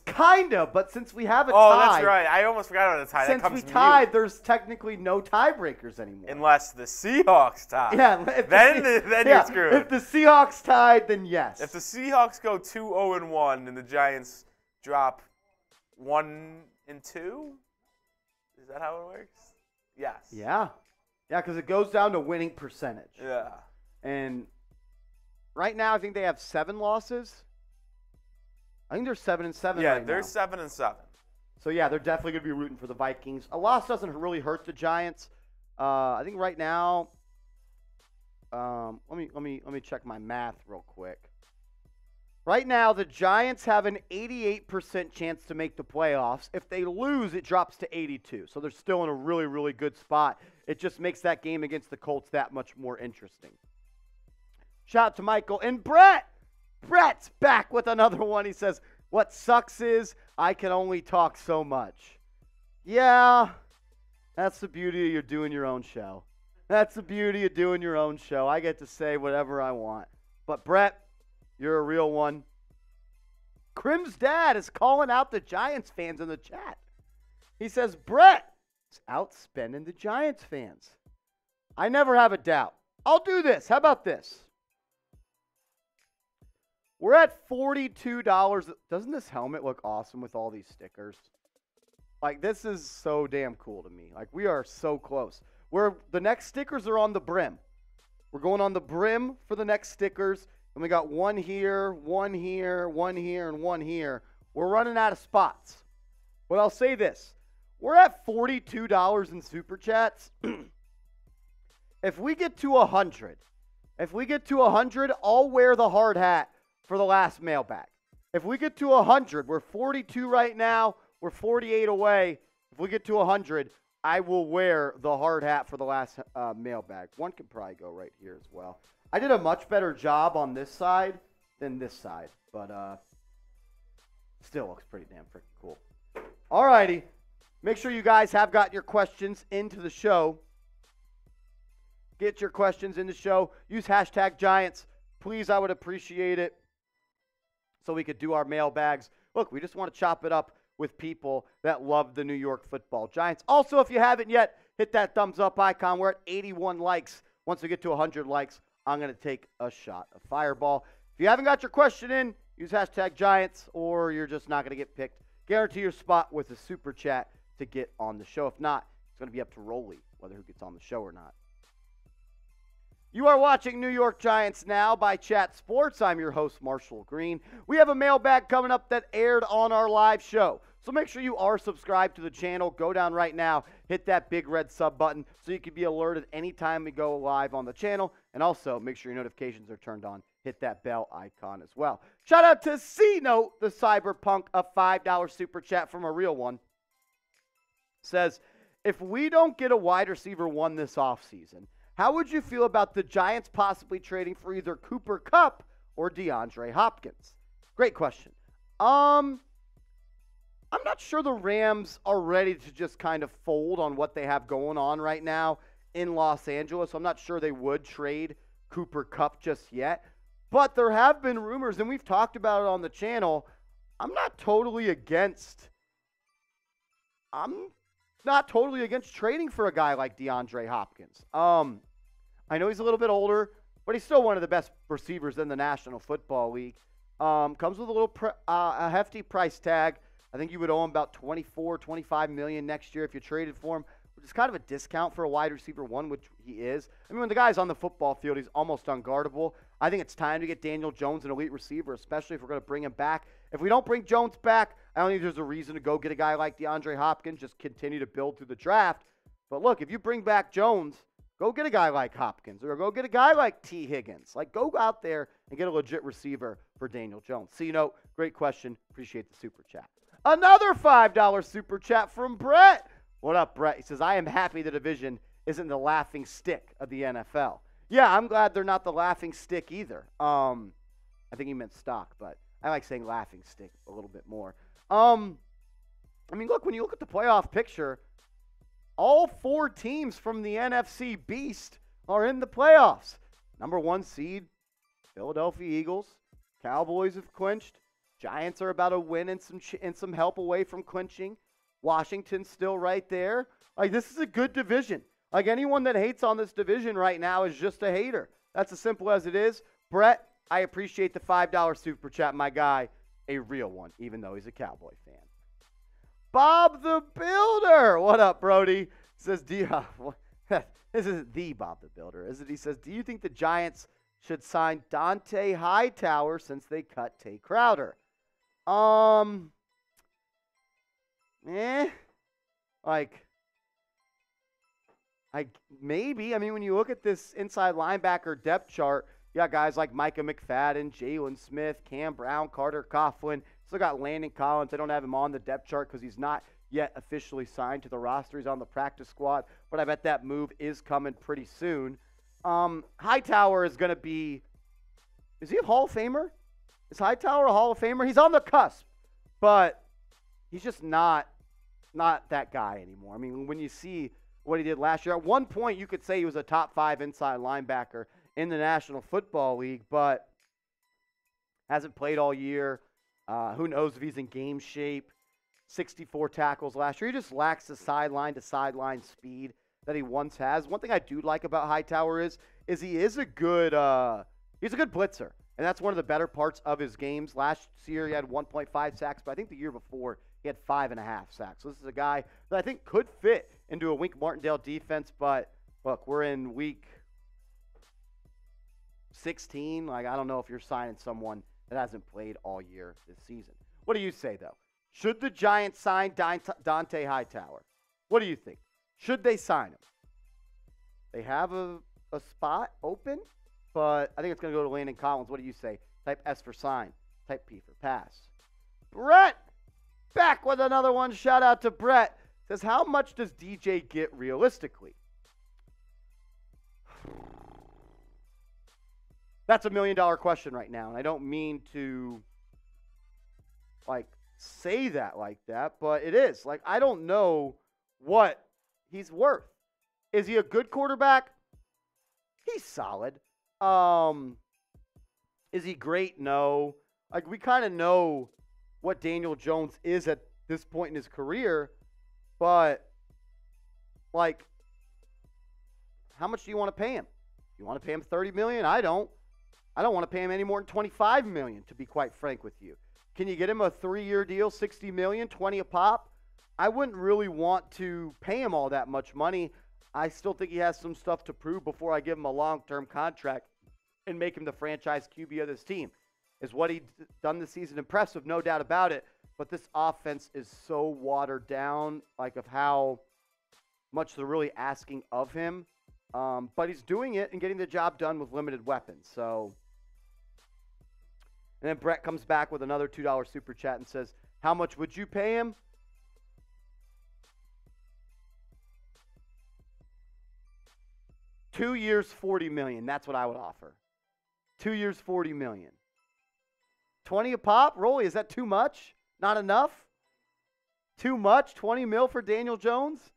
kind of, but since we have a Oh, tie, that's right. I almost forgot about the tie. since that comes we tied, you. there's technically no tiebreakers anymore. unless the Seahawks tie. yeah, if the then then yeah, you're screwed. If the Seahawks tied, then yes. If the Seahawks go 2-0 and 1 and the Giants drop 1 and 2, is that how it works? Yes. yeah, yeah, because it goes down to winning percentage, Yeah. and right now I think they have seven losses. I think they're seven and seven Yeah, right they're now. 7 and 7. So yeah, they're definitely going to be rooting for the Vikings. A loss doesn't really hurt the Giants. Uh, I think right now, um, let me let me let me check my math real quick. Right now, the Giants have an 88% chance to make the playoffs. If they lose, it drops to 82. So they're still in a really really good spot. It just makes that game against the Colts that much more interesting. Shout out to Michael and Brett. Brett's back with another one. He says, What sucks is I can only talk so much. Yeah, that's the beauty of you doing your own show. That's the beauty of doing your own show. I get to say whatever I want. But Brett, you're a real one. Crim's dad is calling out the Giants fans in the chat. He says, Brett outspending the Giants fans. I never have a doubt. I'll do this. How about this? We're at $42. Doesn't this helmet look awesome with all these stickers? Like this is so damn cool to me. Like we are so close. We're the next stickers are on the brim. We're going on the brim for the next stickers. And we got one here, one here, one here, and one here. We're running out of spots. But I'll say this. We're at $42 in super chats. if we get to 100, if we get to 100, I'll wear the hard hat for the last mailbag. If we get to 100, we're 42 right now. We're 48 away. If we get to 100, I will wear the hard hat for the last uh, mailbag. One could probably go right here as well. I did a much better job on this side than this side, but uh, still looks pretty damn freaking cool. Alrighty. Make sure you guys have got your questions into the show. Get your questions in the show. Use hashtag Giants. Please, I would appreciate it so we could do our mailbags. Look, we just want to chop it up with people that love the New York football Giants. Also, if you haven't yet, hit that thumbs up icon. We're at 81 likes. Once we get to 100 likes, I'm going to take a shot of Fireball. If you haven't got your question in, use hashtag Giants, or you're just not going to get picked. Guarantee your spot with a super chat to get on the show. If not, it's going to be up to Rolly whether who gets on the show or not. You are watching New York Giants Now by Chat Sports. I'm your host, Marshall Green. We have a mailbag coming up that aired on our live show. So make sure you are subscribed to the channel. Go down right now, hit that big red sub button so you can be alerted anytime we go live on the channel. And also make sure your notifications are turned on. Hit that bell icon as well. Shout out to C Note, the Cyberpunk, a $5 super chat from a real one. Says, if we don't get a wide receiver one this offseason, how would you feel about the Giants possibly trading for either Cooper Kupp or DeAndre Hopkins? Great question. Um, I'm not sure the Rams are ready to just kind of fold on what they have going on right now in Los Angeles. I'm not sure they would trade Cooper Kupp just yet. But there have been rumors, and we've talked about it on the channel. I'm not totally against. I'm not totally against trading for a guy like DeAndre Hopkins. Um, I know he's a little bit older, but he's still one of the best receivers in the National Football League. Um, comes with a little pr- uh, a hefty price tag. I think you would owe him about 24, 25 million next year if you traded for him, which is kind of a discount for a wide receiver one, which he is. I mean, when the guy's on the football field, he's almost unguardable. I think it's time to get Daniel Jones an elite receiver, especially if we're going to bring him back. If we don't bring Jones back, I don't think there's a reason to go get a guy like DeAndre Hopkins. Just continue to build through the draft. But look, if you bring back Jones, go get a guy like Hopkins or go get a guy like Tee Higgins. Like, go out there and get a legit receiver for Daniel Jones. So, you know, great question. Appreciate the super chat. Another $5 super chat from Brett. What up, Brett? He says, I am happy the division isn't the laughing stick of the NFL. Yeah, I'm glad they're not the laughing stick either. Um, I think he meant stock, but I like saying laughing stick a little bit more. Um, I mean, look, when you look at the playoff picture, all four teams from the NFC Beast are in the playoffs. Number one seed, Philadelphia Eagles. Cowboys have clinched. Giants are about a win and some and some help away from clinching. Washington's still right there. Like this is a good division. Like anyone that hates on this division right now is just a hater. That's as simple as it is. Brett, I appreciate the $5 super chat, my guy. A real one, even though he's a Cowboy fan. Bob the Builder. What up, Brody? Says, do you, this isn't the Bob the Builder, is it? He says, do you think the Giants should sign Dont'a Hightower since they cut Tae Crowder? Um, eh, like, I maybe. I mean, when you look at this inside linebacker depth chart, you got guys like Micah McFadden, Jaylon Smith, Cam Brown, Carter Coughlin. Still got Landon Collins. I don't have him on the depth chart because he's not yet officially signed to the roster. He's on the practice squad, but I bet that move is coming pretty soon. Um, Hightower is going to be. Is he a Hall of Famer? Is Hightower a Hall of Famer? He's on the cusp, but he's just not not that guy anymore. I mean, when you see what he did last year, at one point you could say he was a top five inside linebacker in the National Football League, but hasn't played all year. Uh, who knows if he's in game shape? 64 tackles last year. He just lacks the sideline to sideline speed that he once has. One thing I do like about Hightower is is he is a good uh, he's a good blitzer, and that's one of the better parts of his games. Last year he had 1.5 sacks, but I think the year before he had five and a half sacks. So this is a guy that I think could fit into a Wink Martindale defense. But look, we're in week 16. Like I don't know if you're signing someone that hasn't played all year this season. What do you say though? Should the Giants sign Dont'a Hightower? What do you think? Should they sign him? They have a, a spot open, but I think it's going to go to Landon Collins. What do you say? Type S for sign. Type P for pass. Brett, back with another one. Shout out to Brett. Says, how much does DJ get realistically? That's a million dollar question right now. And I don't mean to like say that like that, but it is. Like I don't know what he's worth. Is he a good quarterback? He's solid. Um is he great? No. Like we kind of know what Daniel Jones is at this point in his career, but like how much do you want to pay him? You want to pay him 30 million? I don't. I don't want to pay him any more than 25 million to be quite frank with you. Can you get him a 3-year deal, 60 million, 20 a pop? I wouldn't really want to pay him all that much money. I still think he has some stuff to prove before I give him a long-term contract and make him the franchise QB of this team. Is what he done this season impressive, no doubt about it. But this offense is so watered down, like of how much they're really asking of him. Um, but he's doing it and getting the job done with limited weapons. So, and then Brett comes back with another two dollar super chat and says, "How much would you pay him?" Two years, forty million. That's what I would offer. Two years, forty million. Twenty a pop, Rolly. Is that too much? Not enough? Too much? Twenty mil for Daniel Jones?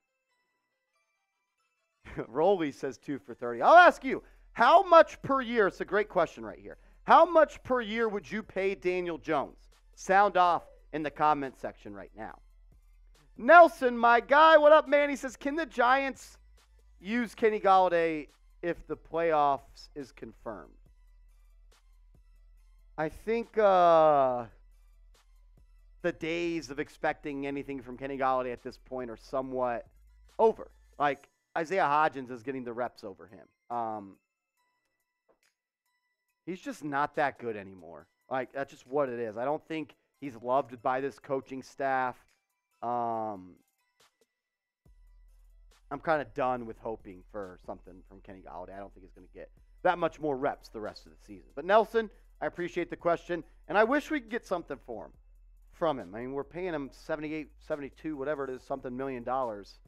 Rolly says two for 30. I'll ask you, how much per year? It's a great question right here. How much per year would you pay Daniel Jones? Sound off in the comment section right now. Nelson, my guy, what up, man? He says, Can the Giants use Kenny Golladay if the playoffs is confirmed? I think uh, the days of expecting anything from Kenny Golladay at this point are somewhat over. Like, Isaiah Hodgins is getting the reps over him. Um, he's just not that good anymore. Like that's just what it is. I don't think he's loved by this coaching staff. Um, I'm kind of done with hoping for something from Kenny Golladay. I don't think he's going to get that much more reps the rest of the season. But Nelson, I appreciate the question, and I wish we could get something for him from him. I mean, we're paying him 78, 72, whatever it is, something million dollars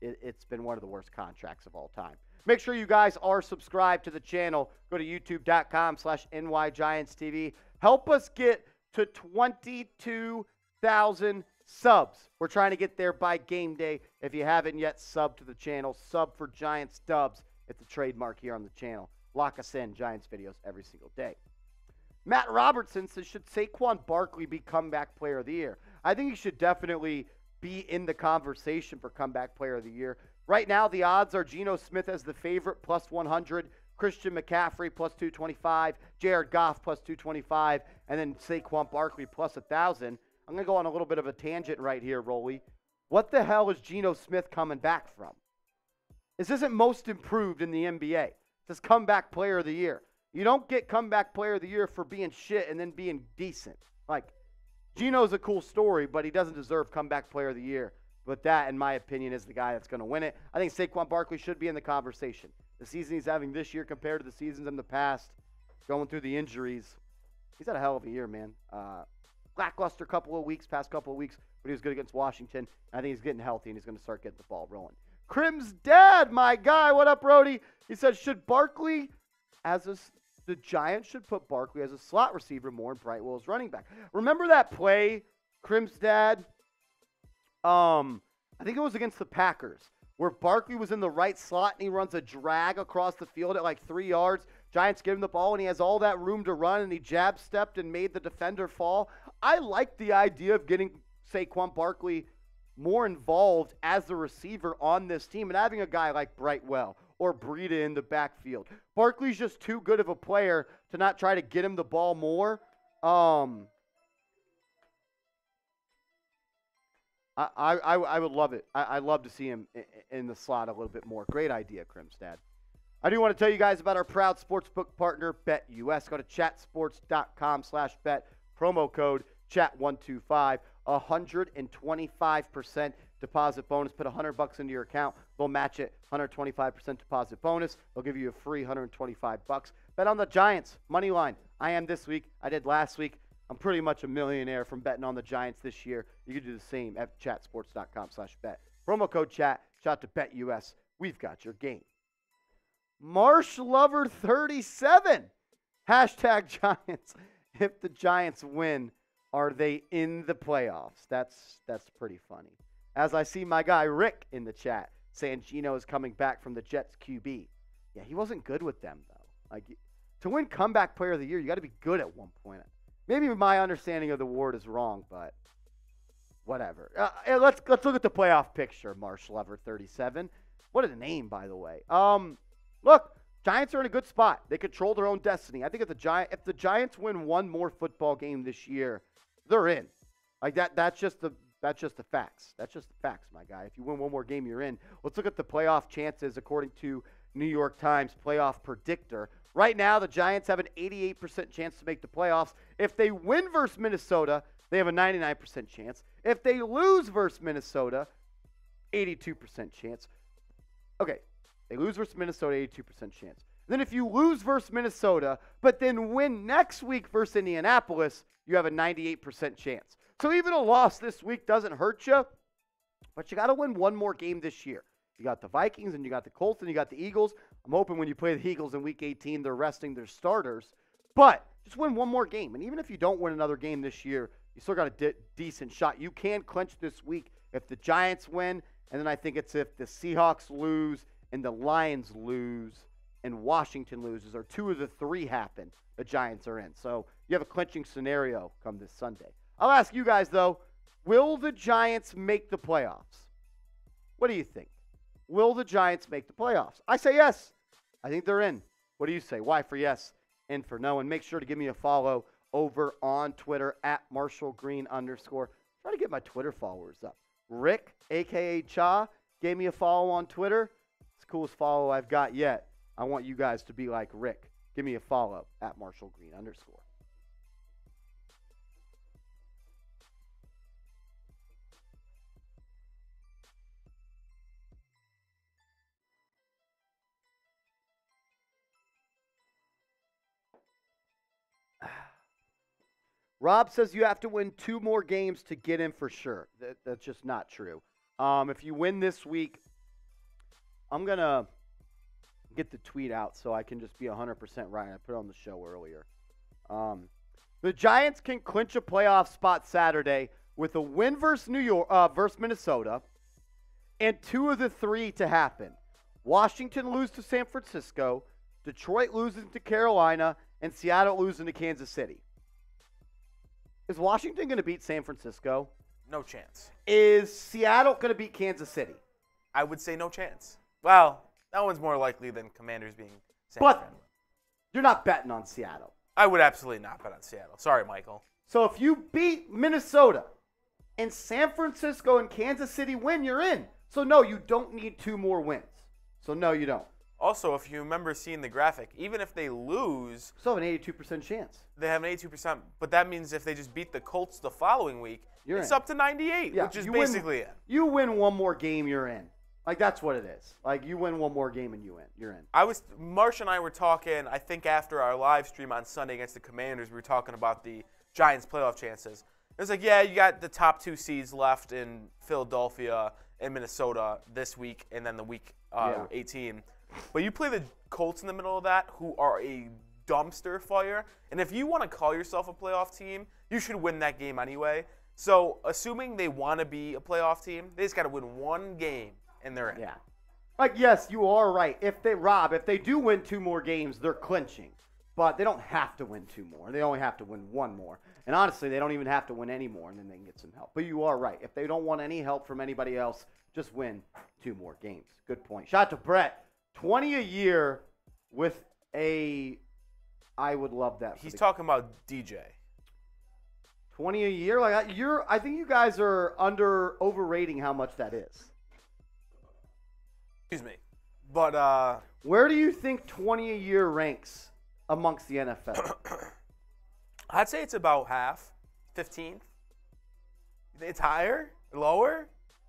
it, has been one of the worst contracts of all time. Make sure you guys are subscribed to the channel. Go to youtube.com slash nygiantstv. Help us get to 22,000 subs. We're trying to get there by game day. If you haven't yet sub to the channel, sub for Giants dubs. It's a trademark here on the channel. Lock us in, Giants videos every single day. Matt Robertson says, should Saquon Barkley be comeback player of the year? I think he should definitely be in the conversation for comeback player of the year. Right now, the odds are Geno Smith as the favorite, plus 100. Christian McCaffrey, plus 225. Jared Goff, plus 225. And then Saquon Barkley, plus 1,000. I'm going to go on a little bit of a tangent right here, Rolly. What the hell is Geno Smith coming back from? This isn't most improved in the NBA. This comeback player of the year. You don't get comeback player of the year for being shit and then being decent. Like, Geno's a cool story, but he doesn't deserve comeback player of the year. But that, in my opinion, is the guy that's going to win it. I think Saquon Barkley should be in the conversation. The season he's having this year compared to the seasons in the past, going through the injuries, he's had a hell of a year, man. Uh, lackluster couple of weeks, past couple of weeks, but he was good against Washington. I think he's getting healthy and he's going to start getting the ball rolling. Crim's dad, my guy. What up, Brody? He says, should Barkley, as a the Giants should put Barkley as a slot receiver more and Brightwell as running back. Remember that play, Crimstad? Um, I think it was against the Packers, where Barkley was in the right slot and he runs a drag across the field at like three yards. Giants give him the ball and he has all that room to run and he jab stepped and made the defender fall. I like the idea of getting Saquon Barkley more involved as the receiver on this team and having a guy like Brightwell or Breida in the backfield. Barkley's just too good of a player to not try to get him the ball more. Um, I, I, I would love it. I, I love to see him in the slot a little bit more. Great idea, Crimstad. I do want to tell you guys about our proud sportsbook partner, BetUS. Go to chatsports.com slash bet. Promo code chat125. 125% deposit bonus. Put 100 bucks into your account. They'll match it 125% deposit bonus. They'll give you a free 125 bucks. Bet on the Giants money line. I am this week. I did last week. I'm pretty much a millionaire from betting on the Giants this year. You can do the same at chatsports.com/bet. Promo code chat. Shout to BetUS. We've got your game. Marsh Lover 37. Hashtag Giants. If the Giants win, are they in the playoffs? That's that's pretty funny. As I see my guy Rick in the chat saying Geno is coming back from the Jets QB. Yeah, he wasn't good with them though. Like to win comeback player of the year, you got to be good at one point. Maybe my understanding of the award is wrong, but whatever. Uh, let's let's look at the playoff picture. Marshall Lever 37. What a name, by the way. Um, look, Giants are in a good spot. They control their own destiny. I think if the Giant if the Giants win one more football game this year, they're in. Like that that's just the that's just the facts. That's just the facts, my guy. If you win one more game, you're in. Let's look at the playoff chances according to New York Times playoff predictor. Right now, the Giants have an 88% chance to make the playoffs. If they win versus Minnesota, they have a 99% chance. If they lose versus Minnesota, 82% chance. Okay, they lose versus Minnesota, 82% chance. Then if you lose versus Minnesota, but then win next week versus Indianapolis, you have a 98% chance. So even a loss this week doesn't hurt you, but you got to win one more game this year. You got the Vikings and you got the Colts and you got the Eagles. I'm hoping when you play the Eagles in week 18, they're resting their starters. But just win one more game. And even if you don't win another game this year, you still got a de- decent shot. You can clinch this week if the Giants win. And then I think it's if the Seahawks lose and the Lions lose and Washington loses, or two of the three happen, the Giants are in. So you have a clinching scenario come this Sunday. I'll ask you guys, though will the Giants make the playoffs? What do you think? Will the Giants make the playoffs? I say yes. I think they're in. What do you say? Why for yes and for no? And make sure to give me a follow over on Twitter at Marshall Green underscore. Try to get my Twitter followers up. Rick, aka Cha, gave me a follow on Twitter. It's the coolest follow I've got yet. I want you guys to be like Rick. Give me a follow at Marshall Green underscore. Rob says you have to win two more games to get in for sure. That, that's just not true. Um, if you win this week, I'm going to get the tweet out so I can just be 100% right. I put on the show earlier. Um, the Giants can clinch a playoff spot Saturday with a win versus New York uh, versus Minnesota and two of the three to happen. Washington lose to San Francisco, Detroit losing to Carolina, and Seattle losing to Kansas City. Is Washington going to beat San Francisco? No chance. Is Seattle going to beat Kansas City? I would say no chance. Well, that one's more likely than Commanders being San But Fran. you're not betting on Seattle. I would absolutely not bet on Seattle. Sorry, Michael. So if you beat Minnesota and San Francisco and Kansas City win, you're in. So no, you don't need two more wins. So no, you don't. Also, if you remember seeing the graphic, even if they lose, Still have an 82% chance. they have an 82%. But that means if they just beat the Colts the following week, You're it's in. up to 98, Yeah, which is basically win, it. You win one more game, you're in. Like that's what it is. Like you win one more game and you win. You're in. I was Marsh and I were talking. I think after our live stream on Sunday against the Commanders, we were talking about the Giants' playoff chances. It was like, yeah, you got the top two seeds left in Philadelphia and Minnesota this week, and then the week uh, Yeah. 18. But you play the Colts in the middle of that, who are a dumpster fire. And if you want to call yourself a playoff team, you should win that game anyway. So, assuming they want to be a playoff team, they just got to win one game, and they're in. Yeah. Like yes, you are right. If they Rob, if they do win two more games, they're clinching. But they don't have to win two more. They only have to win one more. And honestly, they don't even have to win any more, and then they can get some help. But you are right. If they don't want any help from anybody else, just win two more games. Good point. Shout out to Brett. 20 a year with a. I would love that. He's talking about DJ. 20 a year. Like I- you're, I think you guys are under overrating how much that is. Excuse me. But uh, Where do you think 20 a year ranks amongst the NFL? I'd say it's about half, 15th. It's higher? Lower?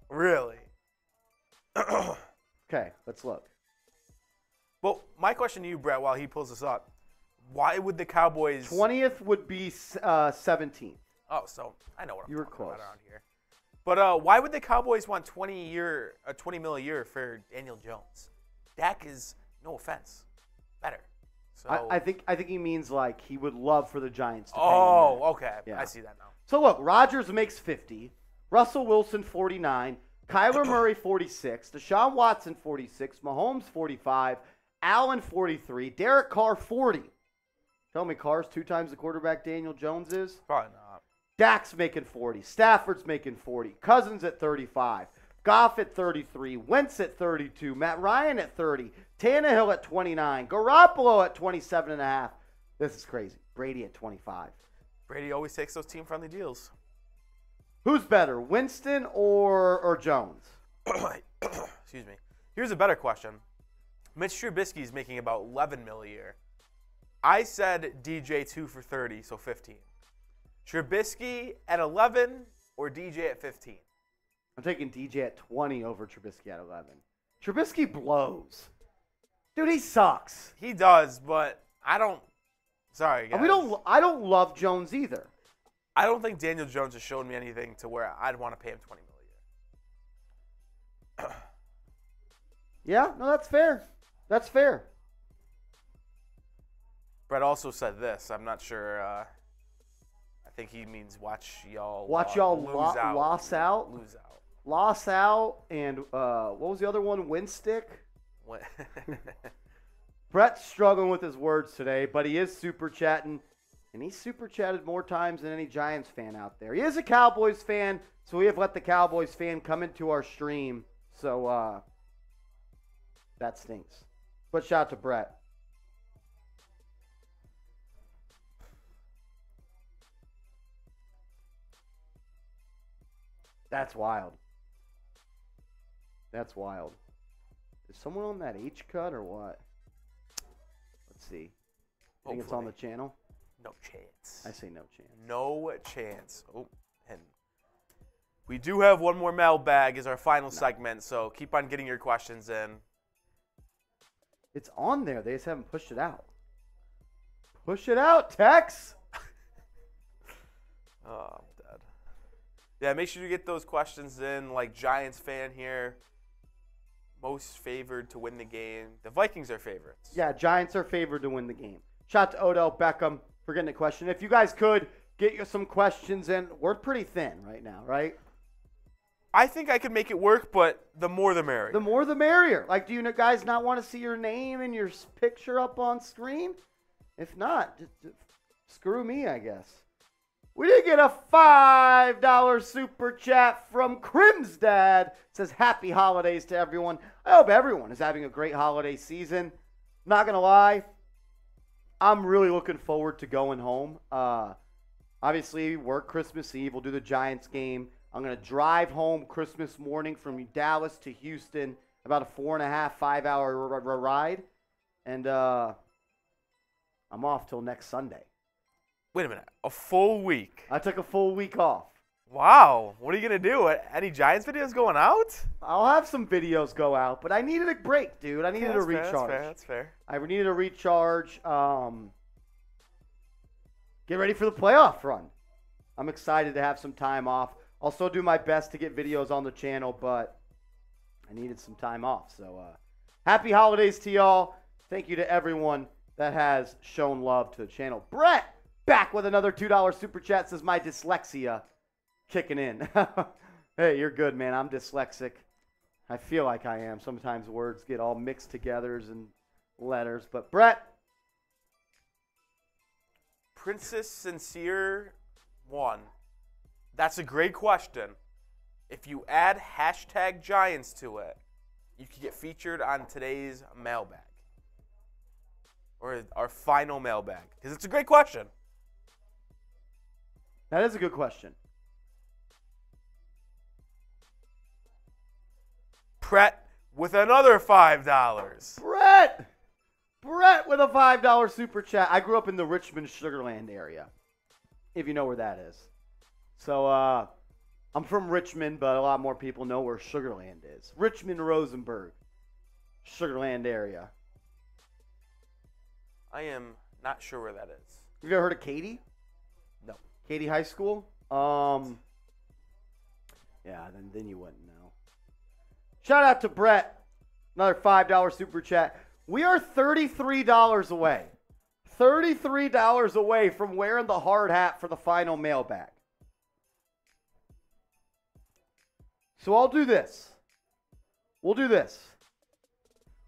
Really? okay, let's look. Well, my question to you, Brett, while he pulls this up, why would the Cowboys? 20th would be uh, 17th. Oh, so I know what I'm You were talking about close. around here. But uh, why would the Cowboys want 20 a year, uh, 20 mil a year for Daniel Jones? Dak is, no offense, better. So. I, I think I think he means like he would love for the Giants to pay him Oh, okay. Yeah. I see that now. So look, Rodgers makes 50, Russell Wilson 49, Kyler Murray 46, Deshaun Watson 46, Mahomes 45, Allen 43, Derek Carr 40. Tell me Carr's two times the quarterback Daniel Jones is. Probably not. Dak's making 40. Stafford's making 40. Cousins at 35. Goff at 33. Wentz at 32. Matt Ryan at 30. Tannehill at 29. Garoppolo at 27 and a half. This is crazy. Brady at 25. Brady always takes those team friendly deals. Who's better, Winston or or Jones? Excuse me. Here's a better question. Mitch Trubisky is making about 11 mil a year. I said DJ 2 for 30, so 15. Trubisky at 11 or DJ at 15? I'm taking DJ at 20 over Trubisky at 11. Trubisky blows. Dude, he sucks. He does, but I don't. Sorry, guys. We don't I don't love Jones either. I don't think Daniel Jones has shown me anything to where I'd want to pay him 20 mil a year. Yeah, no, that's fair. That's fair. Brett also said this. I'm not sure. Uh, I think he means watch y'all. Watch lo- y'all lose lo- out. loss out. Lose out. Loss out and uh, what was the other one? Winstick. What? Brett's struggling with his words today, but he is super chatting, and he's super chatted more times than any Giants fan out there. He is a Cowboys fan, so we have let the Cowboys fan come into our stream. So uh, that stinks. But shout out to Brett. That's wild. That's wild. Is someone on that H cut or what? Let's see. I think it's on the channel. no chance. I say no chance. No chance. Oh, and we do have one more mailbag as our final segment, so keep on getting your questions in. It's on there. They just haven't pushed it out. Push it out, Tex. Oh, I'm dead. Yeah, make sure you get those questions in. Like Giants fan here, most favored to win the game. The Vikings are favorites. Yeah, Giants are favored to win the game. Shout to Odell Beckham for getting a question. If you guys could get you some questions in, we're pretty thin right now, right? I think I could make it work, but the more the merrier. The more the merrier. Like, do you guys not want to see your name and your picture up on screen? If not, screw me, I guess. We did get a $5 super chat from Crimsdad. It says, Happy holidays to everyone. I hope everyone is having a great holiday season. Not going to lie, I'm really looking forward to going home. Uh, obviously, work Christmas Eve. We'll do the Giants game. I'm going to drive home Christmas morning from Dallas to Houston, about a four and a half, five hour r- r- ride. And uh, I'm off till next Sunday. Wait a minute, a full week. I took a full week off. Wow, what are you gonna do? Any Giants videos going out? I'll have some videos go out, but I needed a break, dude. I needed Yeah, a that's fair, recharge. That's fair. That's fair. I needed a recharge. Um, get ready for the playoff run. I'm excited to have some time off. I'll still do my best to get videos on the channel, but I needed some time off. So, uh, happy holidays to y'all. Thank you to everyone that has shown love to the channel. Brett, back with another $2 super chat, says my dyslexia kicking in. hey, you're good, man. I'm dyslexic. I feel like I am. Sometimes words get all mixed together and letters. But Brett, Princess Sincere one. That's a great question. If you add hashtag Giants to it, you could get featured on today's mailbag. Or our final mailbag. Because it's a great question. that is a good question. Pret with another $5. Brett, Brett with a five dollar super chat. I grew up in the Richmond Sugarland area, if you know where that is. So uh, I'm from Richmond, but a lot more people know where Sugarland is. Richmond, Rosenberg, Sugarland area. I am not sure where that is. Have you ever heard of Katy? No. Katy High School? Um, yeah, then then you wouldn't know. Shout out to Brett, another five dollar super chat. We are thirty three dollars away, thirty three dollars away from wearing the hard hat for the final mailbag. So I'll do this. We'll do this.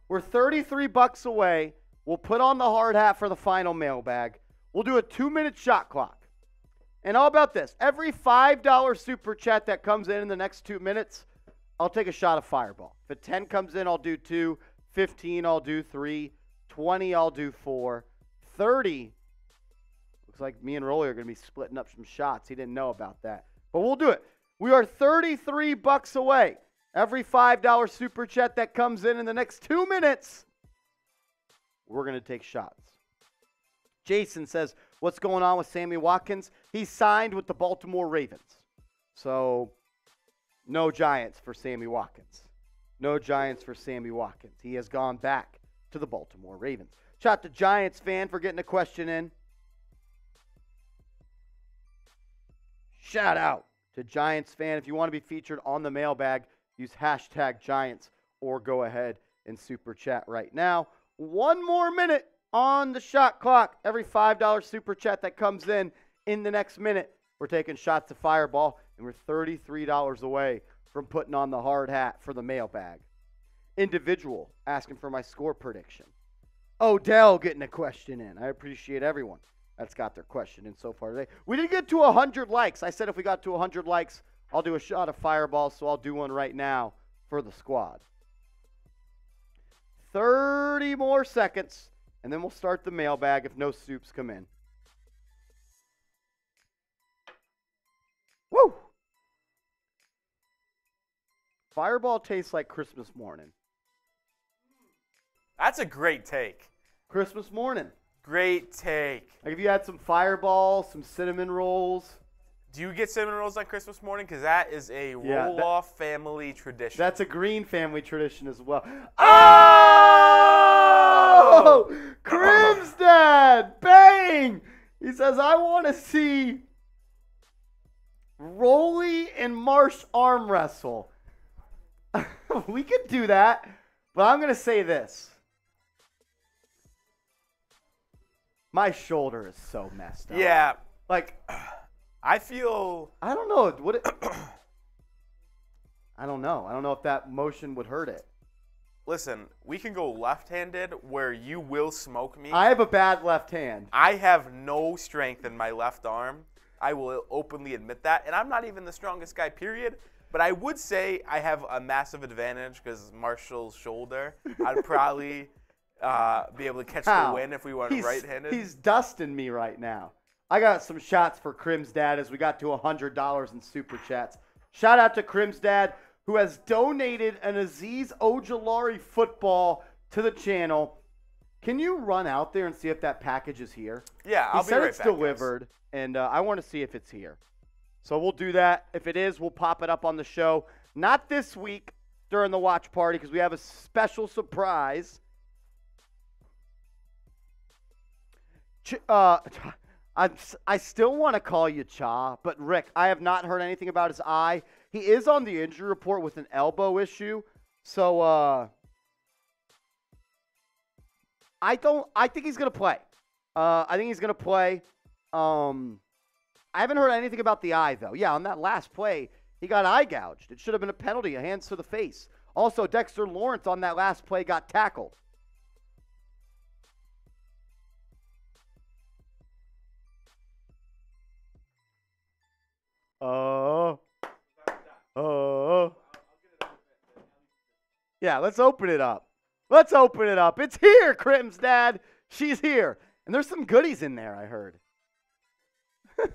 We're 33 bucks away. We'll put on the hard hat for the final mailbag. We'll do a two minute shot clock. And how about this? Every $5 super chat that comes in in the next two minutes, I'll take a shot of Fireball. If a 10 comes in, I'll do two. 15, I'll do three. 20, I'll do four. 30, looks like me and Rolly are going to be splitting up some shots. He didn't know about that. But we'll do it. We are 33 bucks away. Every $5 super chat that comes in in the next two minutes, we're going to take shots. Jason says, What's going on with Sammy Watkins? He signed with the Baltimore Ravens. So, no Giants for Sammy Watkins. No Giants for Sammy Watkins. He has gone back to the Baltimore Ravens. Shout to Giants fan for getting a question in. Shout out to Giants fan. If you want to be featured on the mailbag, use hashtag Giants or go ahead and super chat right now. One more minute on the shot clock. Every $5 super chat that comes in in the next minute, we're taking shots to Fireball, and we're $33 away from putting on the hard hat for the mailbag. Individual asking for my score prediction. Odell getting a question in. I appreciate everyone that's got their question in so far today. We didn't get to 100 likes. I said if we got to 100 likes, I'll do a shot of Fireball, so I'll do one right now for the squad. 30 more seconds, and then we'll start the mailbag if no soups come in. Woo! Fireball tastes like Christmas morning. That's a great take. Christmas morning. Great take. Like if you had some fireballs, some cinnamon rolls. Do you get cinnamon rolls on Christmas morning? Because that is a Yeah, roll off family tradition. That's a Green family tradition as well. Oh! Oh! Crim's dad! Bang! He says, I want to see Rolly and Marsh arm wrestle. we could do that, but I'm going to say this. My shoulder is so messed up. yeah. Like, I feel I don't know. Would it? I don't know. I don't know if that motion would hurt it. listen, we can go left-handed where you will smoke me. I have a bad left hand. I have no strength in my left arm. I will openly admit that. And I'm not even the strongest guy, period. But I would say I have a massive advantage because Marshall's shoulder. I'd probably uh, be able to catch How? the win if we he's, right-handed. He's dusting me right now. I got some shots for Crim's dad as we got to $100 in super chats. Shout out to Crim's dad who has donated an Azeez Ojulari football to the channel. Can you run out there and see if that package is here? yeah, He I'll said be right it's back. guys. delivered, and uh, I want to see if it's here. So we'll do that. If it is, we'll pop it up on the show. Not this week during the watch party because we have a special surprise. Uh, s- I still want to call you Cha, but Rick, I have not heard anything about his eye. He is on the injury report with an elbow issue, so uh, I don't. I think he's gonna play. Uh, I think he's gonna play. Um, I haven't heard anything about the eye though. Yeah, on that last play, he got eye gouged. It should have been a penalty, a hands to the face. Also, Dexter Lawrence on that last play got tackled. Oh. Oh. Yeah, let's open it up. Let's open it up. It's here, Crim's dad. She's here. And there's some goodies in there, I heard.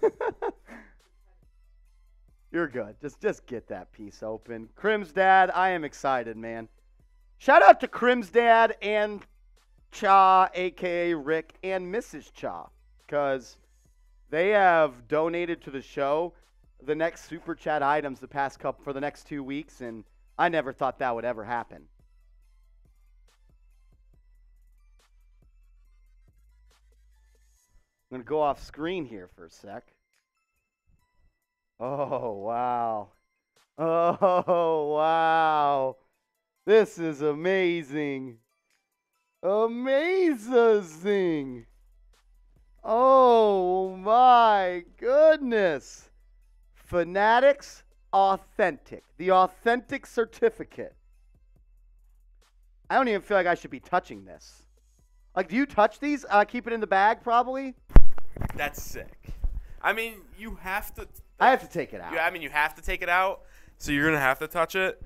You're good. Just just get that piece open. Crim's dad, I am excited, man. Shout out to Crim's dad and Cha, aka Rick, and Mrs. Cha, because they have donated to the show the next super chat items the past couple for the next two weeks, and I never thought that would ever happen. I'm gonna go off screen here for a sec. Oh wow. Oh wow. This is amazing. Amazing. Oh my goodness. Fanatics Authentic. The authentic certificate. I don't even feel like I should be touching this. Like, do you touch these? Uh, keep it in the bag, probably. That's sick. I mean, you have to. I have to take it out. I mean, you have to take it out, so you're gonna have to touch it.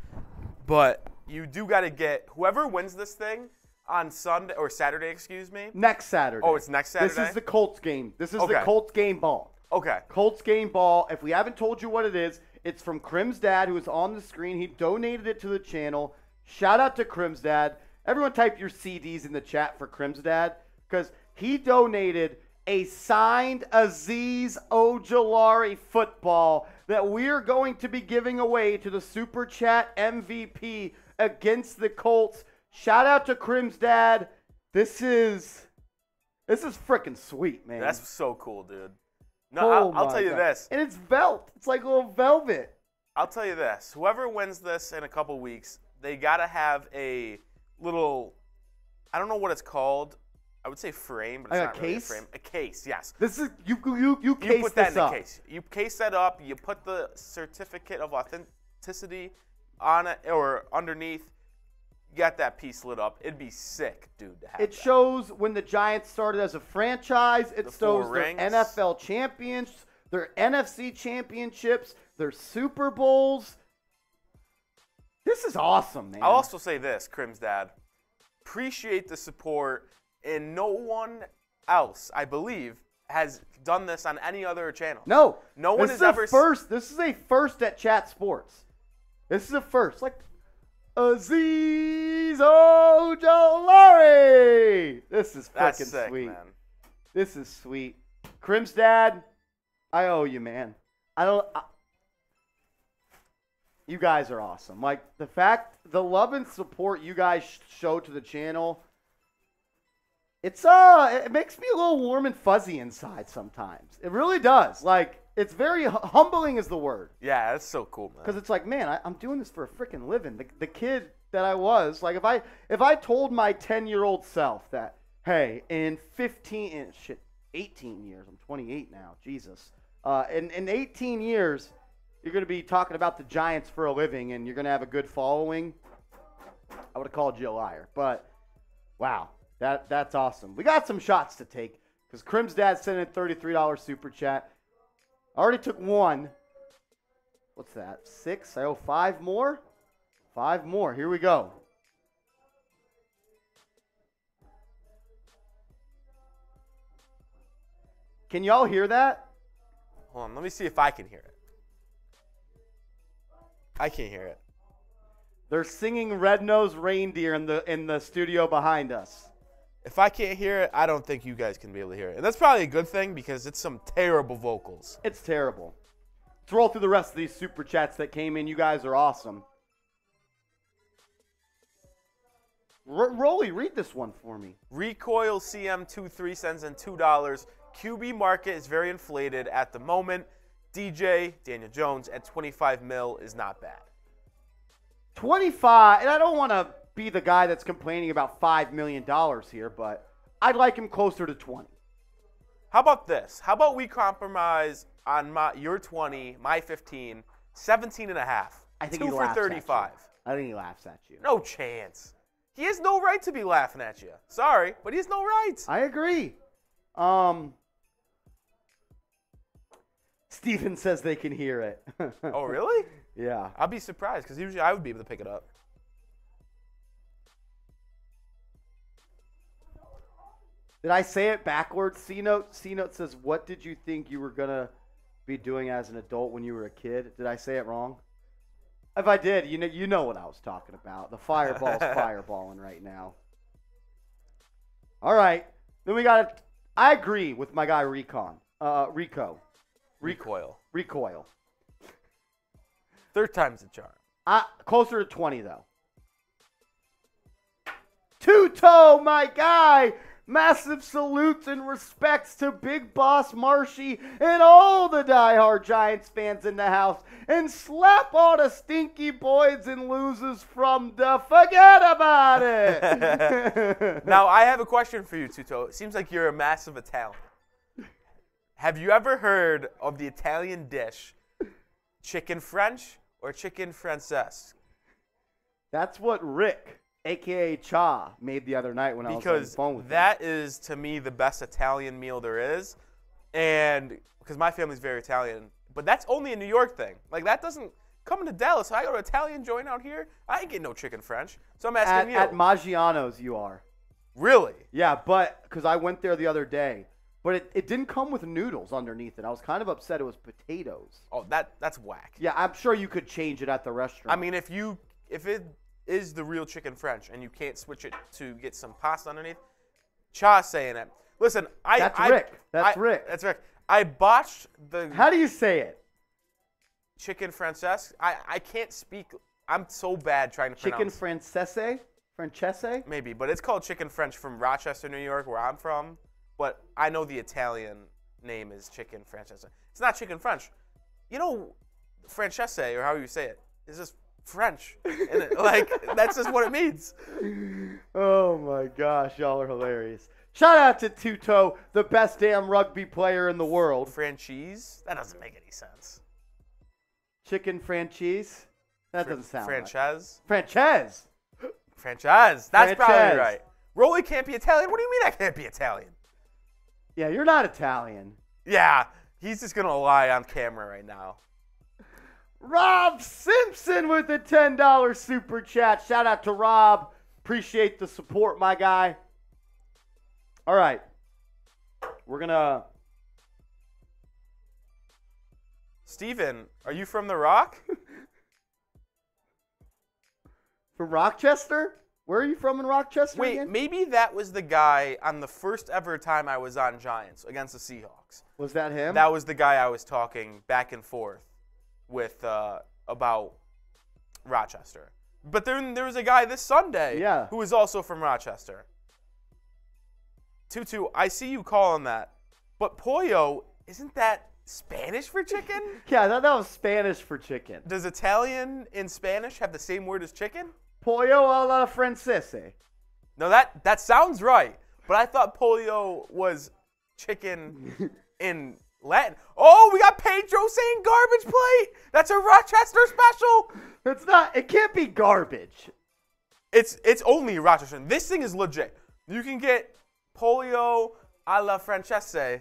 But you do got to get whoever wins this thing on Sunday or Saturday, excuse me. Next Saturday. Oh, it's next Saturday. This is the Colts game. This is the Colts game ball. Okay. Colts game ball. If we haven't told you what it is, it's from Crim's dad, who is on the screen. He donated it to the channel. Shout out to Crim's dad. Everyone type your CDs in the chat for Crim's dad because he donated a signed Azeez Ojulari football that we're going to be giving away to the Super Chat MVP against the Colts. Shout out to Crim's dad. This is this is freaking sweet, man. That's so cool, dude. No, Oh I'll, I'll tell you God. this. And it's velvet. It's like little velvet. I'll tell you this. Whoever wins this in a couple weeks, they got to have a little, I don't know what it's called. I would say frame, but it's Like a not really a case? frame. A case, yes. This is you you you You case put that this in up. a case. You case that up. You put the certificate of authenticity on it or underneath. Got that piece lit up. It'd be sick, dude. To have It that. shows when the Giants started as a franchise. It The shows their rings. NFL champions, their NFC championships, their Super Bowls. This is awesome, man. I'll also say this, Crim's dad. Appreciate the support, and no one else, I believe, has done this on any other channel. no, No one this has ever first. This is a first at Chat Sports. This is a first. Like Azeez Ojulari. This is freaking sweet. man. This is sweet. Crim's dad, I owe you, man. I don't. I, you guys are awesome. Like the fact, the love and support you guys show to the channel. It's uh, it makes me a little warm and fuzzy inside sometimes. It really does. Like it's very hu- humbling is the word. Yeah, that's so cool, man. Because it's like, man, I, I'm doing this for a freaking living. The, the kid that I was, like, if I if I told my 10 year old self that, hey, in 15, in, shit, 18 years, I'm 28 now, Jesus, uh, in in 18 years, you're gonna be talking about the Giants for a living and you're gonna have a good following. I would have called you a liar, but wow, that that's awesome. We got some shots to take because Crim's dad sent in $33 super chat. I already took one. What's that? Six? I owe five more? Five more. Here we go. Can y'all hear that? Hold on, let me see if I can hear it. I can't hear it. They're singing Red Nose Reindeer in the in the studio behind us. If I can't hear it, I don't think you guys can be able to hear it. And that's probably a good thing because it's some terrible vocals. It's terrible. Let's roll through the rest of these super chats that came in. You guys are awesome. R- Rolly, read this one for me. Recoil CM23 sends in $2. QB market is very inflated at the moment. DJ, Daniel Jones, at 25 mil is not bad. 25, and I don't want to be the guy that's complaining about $5 million here, but I'd like him closer to 20. How about this? How about we compromise on my your 20, my 15, 17 and a half. I think Two he for laughs at you. 35. I think he laughs at you. No chance. He has no right to be laughing at you. Sorry, but he has no right. I agree. Um, Steven says they can hear it. Oh, really? yeah. I'd be surprised because usually I would be able to pick it up. Did I say it backwards? C note. C note says, "What did you think you were gonna be doing as an adult when you were a kid?" Did I say it wrong? If I did, you know, you know what I was talking about. The fireball's fireballing right now. All right, then we got. I agree with my guy Recon. Uh, Rico. Recoil. Recoil. Third time's a charm. Uh, closer to 20, though. Two toe, my guy. Massive salutes and respects to Big Boss Marshy and all the diehard Giants fans in the house. And slap all the stinky boys and losers from the forget about it. Now, I have a question for you, Tuto. It seems like you're a massive Italian. Have you ever heard of the Italian dish chicken French or chicken Frances? That's what Rick, aka Cha, made the other night when I was on the Because phone with him. that is, to me, the best Italian meal there is. And because my family's very Italian, but that's only a New York thing. Like, that doesn't coming to Dallas. I go to Italian joint out here. I ain't getting no chicken French. So I'm At, asking you. at Maggiano's, you are. really? Yeah, but because I went there the other day, but it, it didn't come with noodles underneath it. I was kind of upset it was potatoes. Oh, that that's whack. Yeah, I'm sure you could change it at the restaurant. I mean, if you if it is the real chicken French and you can't switch it to get some pasta underneath, Cha saying it. Listen, I That's I- Rick. That's I- Rick. That's Rick. I botched the how do you say it? chicken Francesque. I I can't speak. I'm so bad trying to Chicken pronounce. Chicken Francese? Francese? Maybe, but it's called chicken French from Rochester, New York, where I'm from. But I know the Italian name is chicken Francese. It's not chicken French. You know, Francese or how you say it is just French. And it, like that's just what it means. Oh my gosh, y'all are hilarious. Shout out to Tuto, the best damn rugby player in the world. Franchise? That doesn't make any sense. Chicken franchise? That doesn't sound right. franchise. Franchise. Franchise. That's probably right. Rolly can't be Italian. What do you mean I can't be Italian? Yeah, you're not Italian. Yeah, he's just gonna lie on camera right now. Rob Simpson with a $10 super chat. Shout out to Rob. Appreciate the support, my guy. All right. We're going to. Steven, are you from The Rock? From Rochester? Where are you from in Rochester Wait, again? maybe that was the guy on the first ever time I was on Giants against the Seahawks. Was that him? That was the guy I was talking back and forth with uh, about Rochester. But then there was a guy this Sunday Yeah. who was also from Rochester. Tutu, I see you calling that, but pollo isn't that Spanish for chicken? yeah, I thought that was Spanish for chicken. Does Italian in Spanish have the same word as chicken? Pollo alla francese. No, that that sounds right. But I thought pollo was chicken in Latin. Oh, we got Pedro saying garbage plate. That's a Rochester special. It's not, it can't be garbage. It's it's only Rochester. This thing is legit. You can get pollo alla francese.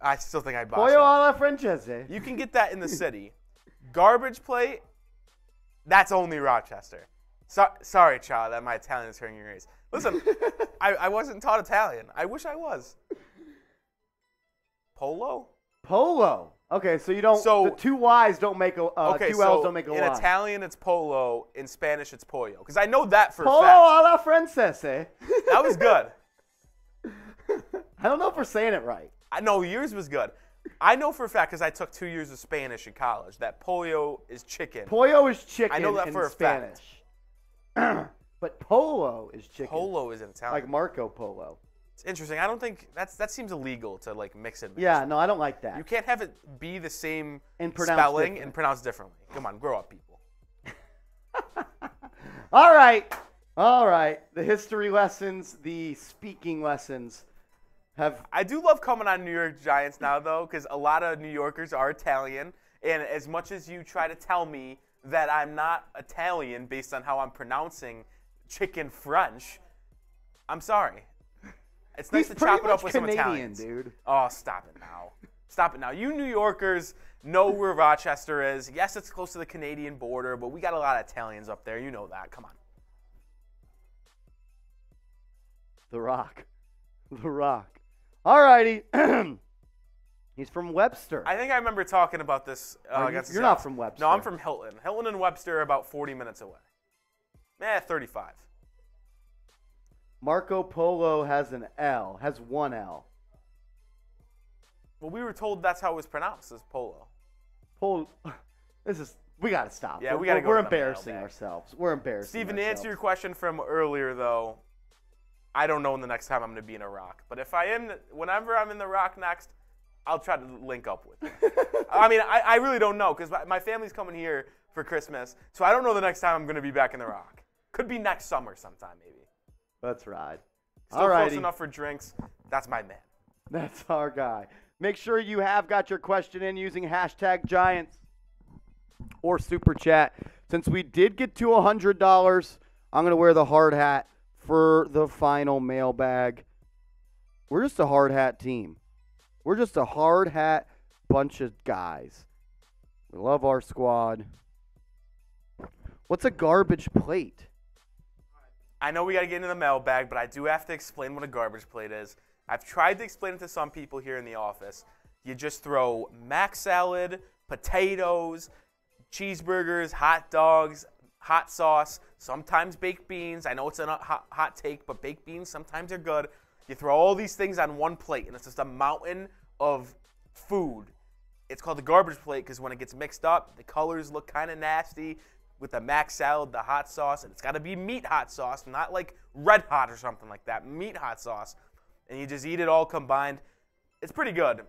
I still think I bought Pollo alla francese. You can get that in the city. Garbage plate. That's only Rochester. So, sorry, child, that my Italian is hurting your ears. Listen, I, I wasn't taught Italian. I wish I was. Polo? Polo. Okay, so you don't. So- the two Y's don't make a. Uh, Okay, two so L's don't make a in Y. Italian it's polo. In Spanish it's pollo. Because I know that for a Polo fact. alla francese. That was good. I don't know if we're saying it right. I know yours was good. I know for a fact because I took two years of Spanish in college that pollo is chicken. Pollo is chicken I know that in for a Spanish. fact. but polo is chicken. Polo is in Italian. Like Marco Polo. It's interesting. I don't think that's that seems illegal to like mix it. Yeah, no, I don't like that. You can't have it be the same And spelling different. and pronounced differently. Come on, grow up, people. All right. All right. The history lessons, the speaking lessons have I do love coming on New York Giants now, though, because a lot of New Yorkers are Italian. And as much as you try to tell me that I'm not Italian based on how I'm pronouncing chicken French, I'm sorry. It's nice He's to chop it up with some Italians. dude. Oh, stop it now. Stop it now. You New Yorkers know where Rochester is. Yes, it's close to the Canadian border, but we got a lot of Italians up there. You know that. Come on. The Rock. The Rock. All righty. He's from Webster. I think I remember talking about this. Uh, you, you're not from Webster. No, I'm from Hilton. Hilton and Webster are about 40 minutes away. Eh, 35. Marco Polo has an L, has one L. Well, we were told that's how it was pronounced as polo. Polo. This is. We gotta stop. Yeah, we We're- gotta go We're embarrassing ourselves. We're embarrassing. Steven, to answer your question from earlier, though, I don't know when the next time I'm going to be in Iraq. But if I am, whenever I'm in the Rock next, I'll try to link up with you. I mean, I, I really don't know because my, my family's coming here for Christmas, so I don't know the next time I'm going to be back in the Rock. Could be next summer sometime, maybe. Let's ride. Still All close enough for drinks. That's my man. That's our guy. Make sure you have got your question in using hashtag Giants or Super Chat. Since we did get to $100, I'm going to wear the hard hat for the final mailbag. We're just a hard hat team. We're just a hard hat bunch of guys. We love our squad. What's a garbage plate? I know we got to get into the mailbag, but I do have to explain what a garbage plate is. I've tried to explain it to some people here in the office. You just throw mac salad, potatoes, cheeseburgers, hot dogs, hot sauce, sometimes baked beans. I know it's a hot, hot take, but baked beans sometimes are good. You throw all these things on one plate, and it's just a mountain of food. It's called the garbage plate because when it gets mixed up, the colors look kind of nasty with the mac salad, the hot sauce, and it's got to be meat hot sauce, not like red hot or something like that. Meat hot sauce, and you just eat it all combined. It's pretty good.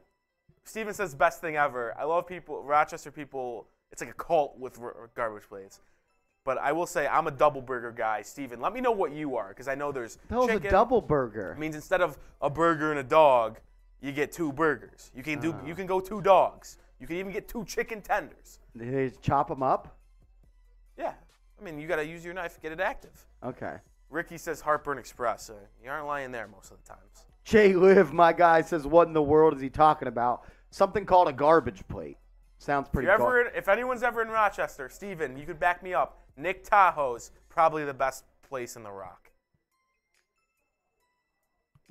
Steven says best thing ever. I love people, Rochester people. It's like a cult with r- garbage plates. But I will say I'm a double burger guy. Steven, let me know what you are because I know there's was a double burger. It means instead of a burger and a dog, you get two burgers. You can do. Ah. You can go two dogs. You can even get two chicken tenders. They chop them up? Yeah. I mean, you got to use your knife, get it active. Okay. Ricky says Heartburn Express. Uh, you aren't lying there most of the times. Jay Liv, my guy, says, "What in the world is he talking about? Something called a garbage plate. Sounds pretty. gar- in- if anyone's ever in Rochester, Steven, you could back me up. Nick Tahoe's probably the best place in the Rock.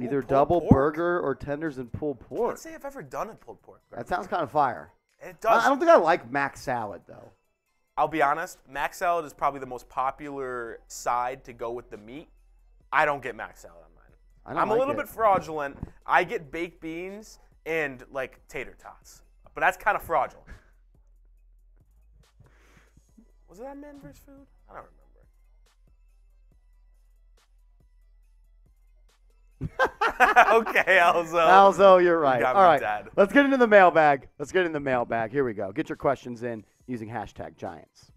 Either pulled double pork? burger or tenders and pulled I pork. can't say I've ever done a pulled pork. That sounds kind of fire. It does. I don't think I like mac salad though. I'll be honest, mac salad is probably the most popular side to go with the meat. I don't get mac salad on mine. I don't I'm a little it. bit fraudulent. I get baked beans and like tater tots, but that's kind of fraudulent. Was it on Man vs. Food? I don't remember. okay, Alzo. Alzo, you're right. got All right, dead. let's get into the mailbag. Let's get into the mailbag. Here we go. Get your questions in using hashtag Giants.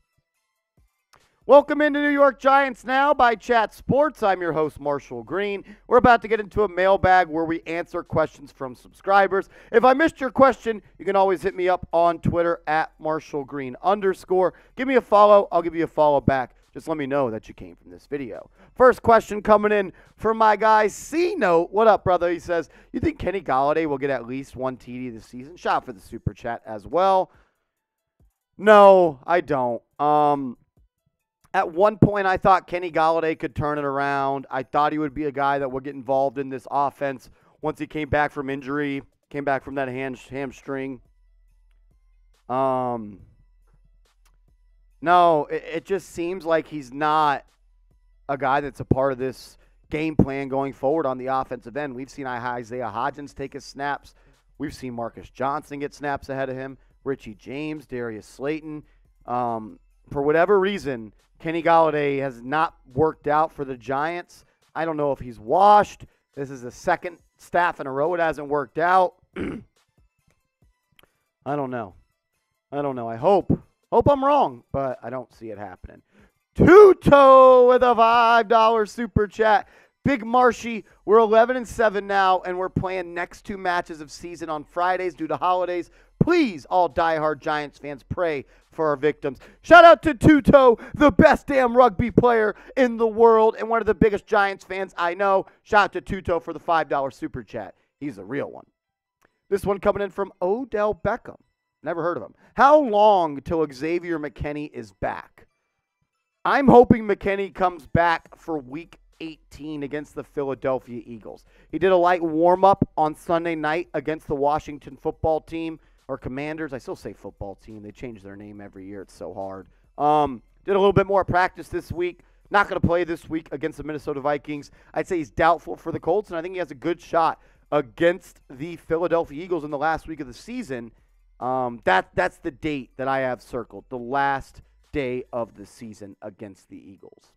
Welcome into New York Giants now by Chat Sports. I'm your host, Marshall Green. We're about to get into a mailbag where we answer questions from subscribers. If I missed your question, you can always hit me up on Twitter at Marshall Green underscore. Give me a follow. I'll give you a follow back. Just let me know that you came from this video. First question coming in from my guy C Note. What up, brother? He says, You think Kenny Golladay will get at least one TD this season? Shout out for the super chat as well. No, I don't. Um, at one point, I thought Kenny Golladay could turn it around. I thought he would be a guy that would get involved in this offense once he came back from injury, came back from that hand, hamstring. Um, no, it, it just seems like he's not a guy that's a part of this game plan going forward on the offensive end. We've seen Isaiah Hodgins take his snaps. We've seen Marcus Johnson get snaps ahead of him. Richie James, Darius Slayton. Um, for whatever reason, Kenny Golladay has not worked out for the Giants. I don't know if he's washed. This is the second staff in a row it hasn't worked out. I don't know. I don't know. I hope. Hope I'm wrong, but I don't see it happening. Tuto with a $5 super chat. Big Marshy, we're 11 and 7 now, and we're playing next two matches of season on Fridays due to holidays. Please, all diehard Giants fans, pray for our victims. Shout out to Tuto, the best damn rugby player in the world and one of the biggest Giants fans I know. Shout out to Tuto for the $5 super chat. He's a real one. This one coming in from Odell Beckham. Never heard of him. How long till Xavier McKinney is back? I'm hoping McKinney comes back for week 18 against the Philadelphia Eagles. He did a light warm up on Sunday night against the Washington football team or Commanders. I still say football team. They change their name every year. It's so hard. Um, did a little bit more practice this week. Not going to play this week against the Minnesota Vikings. I'd say he's doubtful for the Colts, and I think he has a good shot against the Philadelphia Eagles in the last week of the season. Um, that that's the date that I have circled. The last day of the season against the Eagles.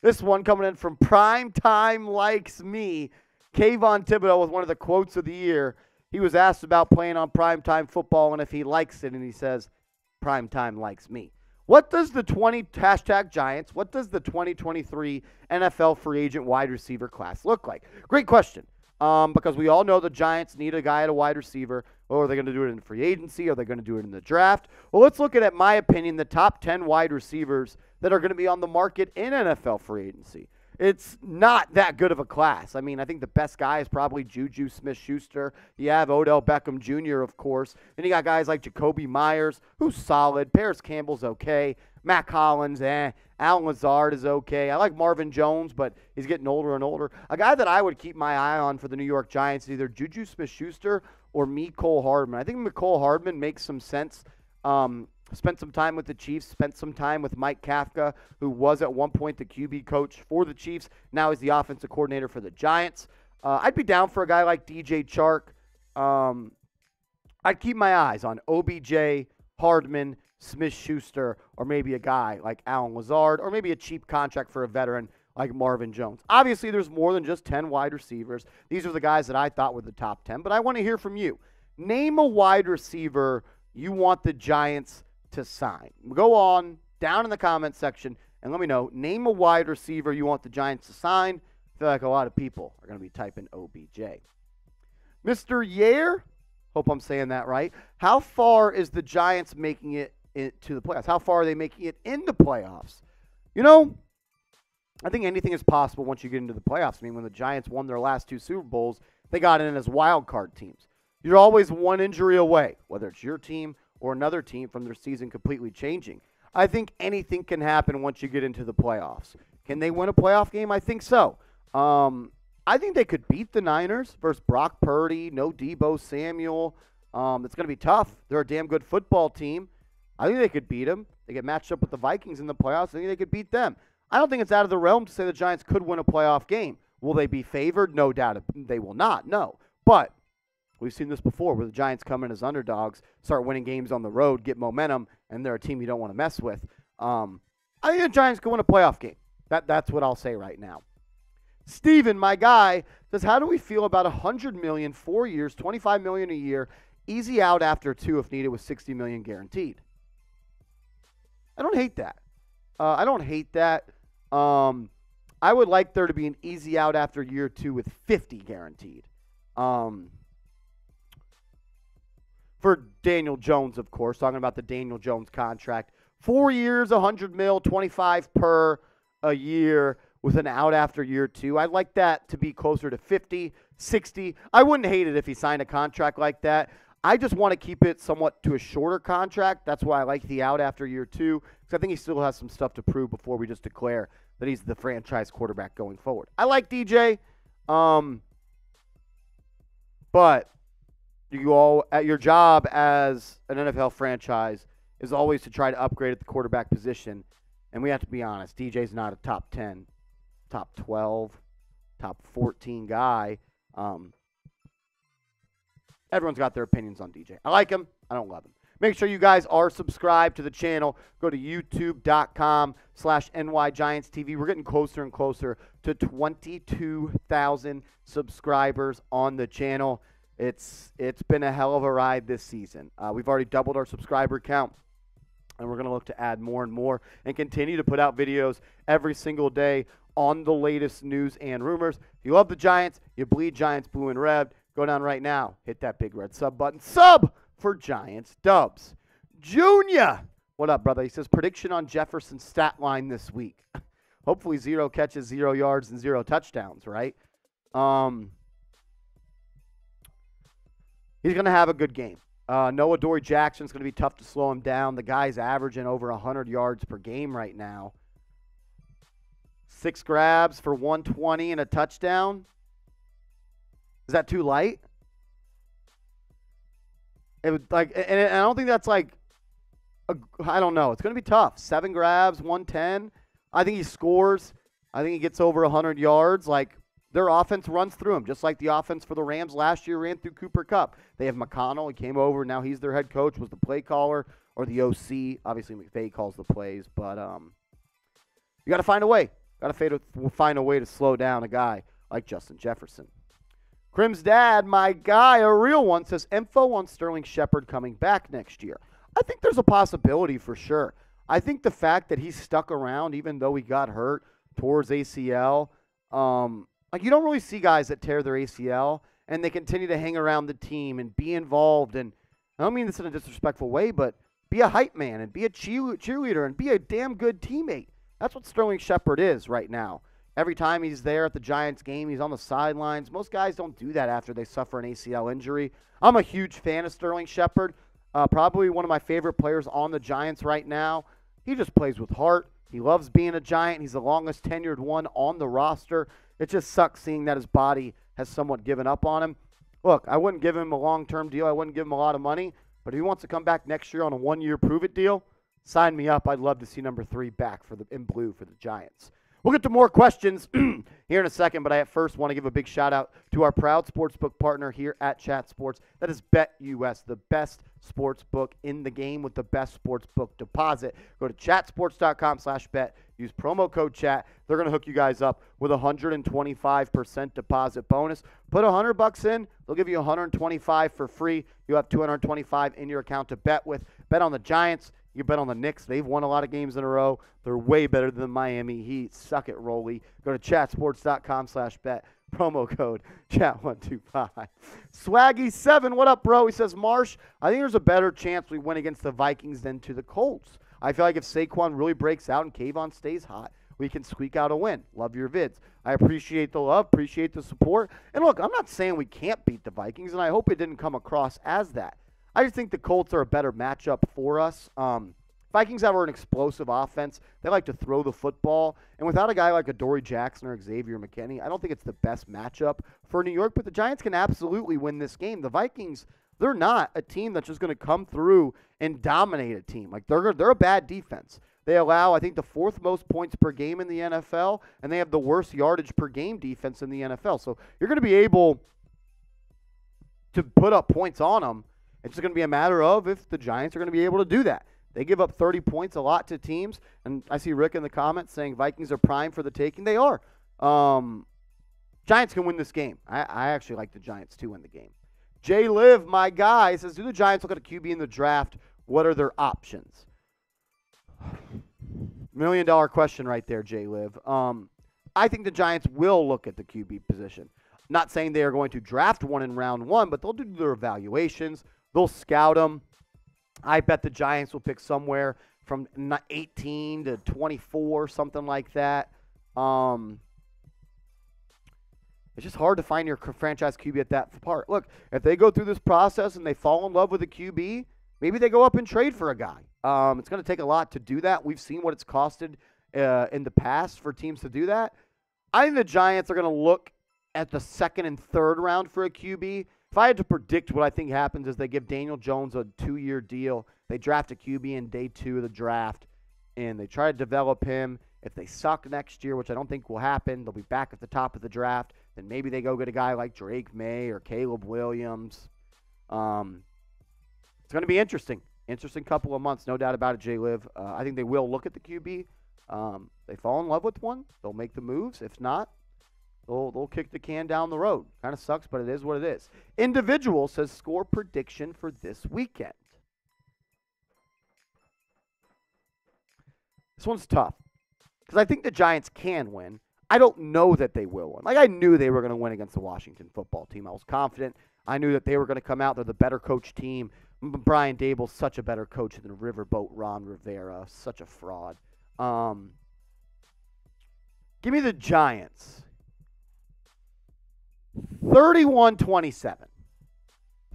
This one coming in from Prime Time Likes Me. Kayvon Thibodeaux with one of the quotes of the year. He was asked about playing on primetime football and if he likes it, and he says, Prime Time likes me. What does the 20 hashtag Giants, what does the 2023 NFL free agent wide receiver class look like? Great question. Um, because we all know the Giants need a guy at a wide receiver. Or are they going to do it in free agency? Are they going to do it in the draft? Well, let's look at, at my opinion, the top 10 wide receivers that are going to be on the market in NFL free agency. It's not that good of a class. I mean, I think the best guy is probably Juju Smith Schuster. You have Odell Beckham Jr., of course. Then you got guys like Jakobi Meyers, who's solid. Parris Campbell's okay. Matt Collins, eh. Allen Lazard is okay. I like Marvin Jones, but he's getting older and older. A guy that I would keep my eye on for the New York Giants is either Juju Smith Schuster or Mecole Hardman. I think Mecole Hardman makes some sense. Um, spent some time with the Chiefs, spent some time with Mike Kafka, who was at one point the QB coach for the Chiefs. Now he's the offensive coordinator for the Giants. Uh, I'd be down for a guy like DJ Chark. Um, I'd keep my eyes on OBJ, Hardman, Smith Schuster, or maybe a guy like Allen Lazard, or maybe a cheap contract for a veteran like Marvin Jones. Obviously, there's more than just 10 wide receivers. These are the guys that I thought were the top 10, but I want to hear from you. Name a wide receiver you want the Giants to sign. Go on down in the comment section and let me know. Name a wide receiver you want the Giants to sign. I feel like a lot of people are going to be typing OBJ. Mr. Yair, hope I'm saying that right. How far is the Giants making it to the playoffs? How far are they making it in the playoffs? You know, I think anything is possible once you get into the playoffs. I mean, when the Giants won their last two Super Bowls, they got in as wild card teams. You're always one injury away, whether it's your team or another team, from their season completely changing. I think anything can happen once you get into the playoffs. Can they win a playoff game? I think so. Um, I think they could beat the Niners versus Brock Purdy, no Deebo Samuel. Um, it's going to be tough. They're a damn good football team. I think they could beat them. They get matched up with the Vikings in the playoffs. I think they could beat them. I don't think it's out of the realm to say the Giants could win a playoff game. Will they be favored? No doubt they will not. No. But we've seen this before where the Giants come in as underdogs, start winning games on the road, get momentum, and they're a team you don't want to mess with. Um, I think the Giants could win a playoff game. That, that's what I'll say right now. Steven, my guy, says, How do we feel about 100 million, four years, 25 million a year, easy out after two if needed with 60 million guaranteed? I don't hate that. Uh, I don't hate that. Um, I would like there to be an easy out after year two with 50 guaranteed. Um, for Daniel Jones, of course, talking about the Daniel Jones contract. Four years, 100 mil, 25 per a year with an out after year two. I'd like that to be closer to 50, 60. I wouldn't hate it if he signed a contract like that. I just want to keep it somewhat to a shorter contract. That's why I like the out after year two, because I think he still has some stuff to prove before we just declare that he's the franchise quarterback going forward. I like DJ, um, but you all at your job as an NFL franchise is always to try to upgrade at the quarterback position. And we have to be honest, DJ's not a top 10, top 12, top 14 guy. Um, everyone's got their opinions on DJ. I like him. I don't love him. Make sure you guys are subscribed to the channel. Go to youtube.com slash nygiantstv. We're getting closer and closer to 22,000 subscribers on the channel. It's it's been a hell of a ride this season. Uh, we've already doubled our subscriber count, and we're going to look to add more and more and continue to put out videos every single day on the latest news and rumors. If you love the Giants, you bleed Giants blue and red. Go down right now, hit that big red sub button. Sub for Giants Dubs. Junior, what up, brother? He says prediction on Jefferson's stat line this week. Hopefully zero catches, zero yards, and zero touchdowns, right? Um, he's going to have a good game. Uh, No Adoree Jackson's going to be tough to slow him down. The guy's averaging over 100 yards per game right now. Six grabs for 120 and a touchdown. Is that too light? It would like, and I don't think that's like, I don't know. It's going to be tough. Seven grabs, 110. I think he scores. I think he gets over 100 yards. Like, their offense runs through him, just like the offense for the Rams last year ran through Cooper Kupp. They have McConnell. He came over. Now he's their head coach, was the play caller or the OC. Obviously, McVay calls the plays, but um, you got to find a way. Got to find a way to slow down a guy like Justin Jefferson. Crim's dad, my guy, a real one, says info on Sterling Shepard coming back next year. I think there's a possibility for sure. I think the fact that he stuck around, even though he got hurt towards ACL, um, like you don't really see guys that tear their ACL and they continue to hang around the team and be involved. And I don't mean this in a disrespectful way, but be a hype man and be a cheerleader and be a damn good teammate. That's what Sterling Shepard is right now. Every time he's there at the Giants game, he's on the sidelines. Most guys don't do that after they suffer an ACL injury. I'm a huge fan of Sterling Shepard. Uh, probably one of my favorite players on the Giants right now. He just plays with heart. He loves being a Giant. He's the longest tenured one on the roster. It just sucks seeing that his body has somewhat given up on him. Look, I wouldn't give him a long term deal. I wouldn't give him a lot of money. But if he wants to come back next year on a one year prove it deal, sign me up. I'd love to see number three back for the in blue for the Giants. We'll get to more questions here in a second, but I at first want to give a big shout out to our proud sportsbook partner here at Chat Sports. That is BetUS, the best sports book in the game with the best sports book deposit. Go to chatsports.com slash bet. Use promo code chat. They're going to hook you guys up with a 125% deposit bonus. Put 100 bucks in. They'll give you 125 for free. You have 225 in your account to bet with. Bet on the Giants. You bet on the Knicks. They've won a lot of games in a row. They're way better than the Miami Heat. Suck it, Rolly. Go to chatsports.com slash bet. Promo code chat125. Swaggy7, what up, bro? He says, Marsh, I think there's a better chance we win against the Vikings than to the Colts. I feel like if Saquon really breaks out and Kayvon stays hot, we can squeak out a win. Love your vids. I appreciate the love, appreciate the support. And look, I'm not saying we can't beat the Vikings, and I hope it didn't come across as that. I just think the Colts are a better matchup for us. Um, Vikings have an explosive offense. They like to throw the football. And without a guy like a Dory Jackson or Xavier McKinney, I don't think it's the best matchup for New York. But the Giants can absolutely win this game. The Vikings, they're not a team that's just going to come through and dominate a team. Like they're they're a bad defense. They allow, I think, the fourth most points per game in the NFL, and they have the worst yardage per game defense in the NFL. So you're going to be able to put up points on them. It's just going to be a matter of if the Giants are going to be able to do that. They give up 30 points a lot to teams, and I see Rick in the comments saying Vikings are prime for the taking. They are. Um, Giants can win this game. I, I actually like the Giants to win the game. Jay Live, my guy, says, Do the Giants look at a QB in the draft? What are their options? Million dollar question right there, Jay Live. Um, I think the Giants will look at the QB position. Not saying they are going to draft one in round one, but they'll do their evaluations. They'll scout them. I bet the Giants will pick somewhere from 18 to 24, something like that. Um, it's just hard to find your franchise QB at that part. Look, if they go through this process and they fall in love with a QB, maybe they go up and trade for a guy. Um, it's going to take a lot to do that. We've seen what it's costed uh, in the past for teams to do that. I think the Giants are going to look at the second and third round for a QB. If I had to predict what I think happens is they give Daniel Jones a two-year deal. They draft a QB in day two of the draft, and they try to develop him. If they suck next year, which I don't think will happen, they'll be back at the top of the draft. Then maybe they go get a guy like Drake Maye or Caleb Williams. Um, it's going to be interesting interesting couple of months, no doubt about it, Jay Live. Uh, I think they will look at the QB. Um, they fall in love with one, they'll make the moves. If not, they'll, they'll kick the can down the road. Kind of sucks, but it is what it is. Individual says score prediction for this weekend. This one's tough because I think the Giants can win. I don't know that they will win. Like I knew they were going to win against the Washington football team. I was confident. I knew that they were going to come out. They're the better coach team. Brian Daboll's such a better coach than Riverboat Ron Rivera. Such a fraud. Um, give me the Giants. 31 27.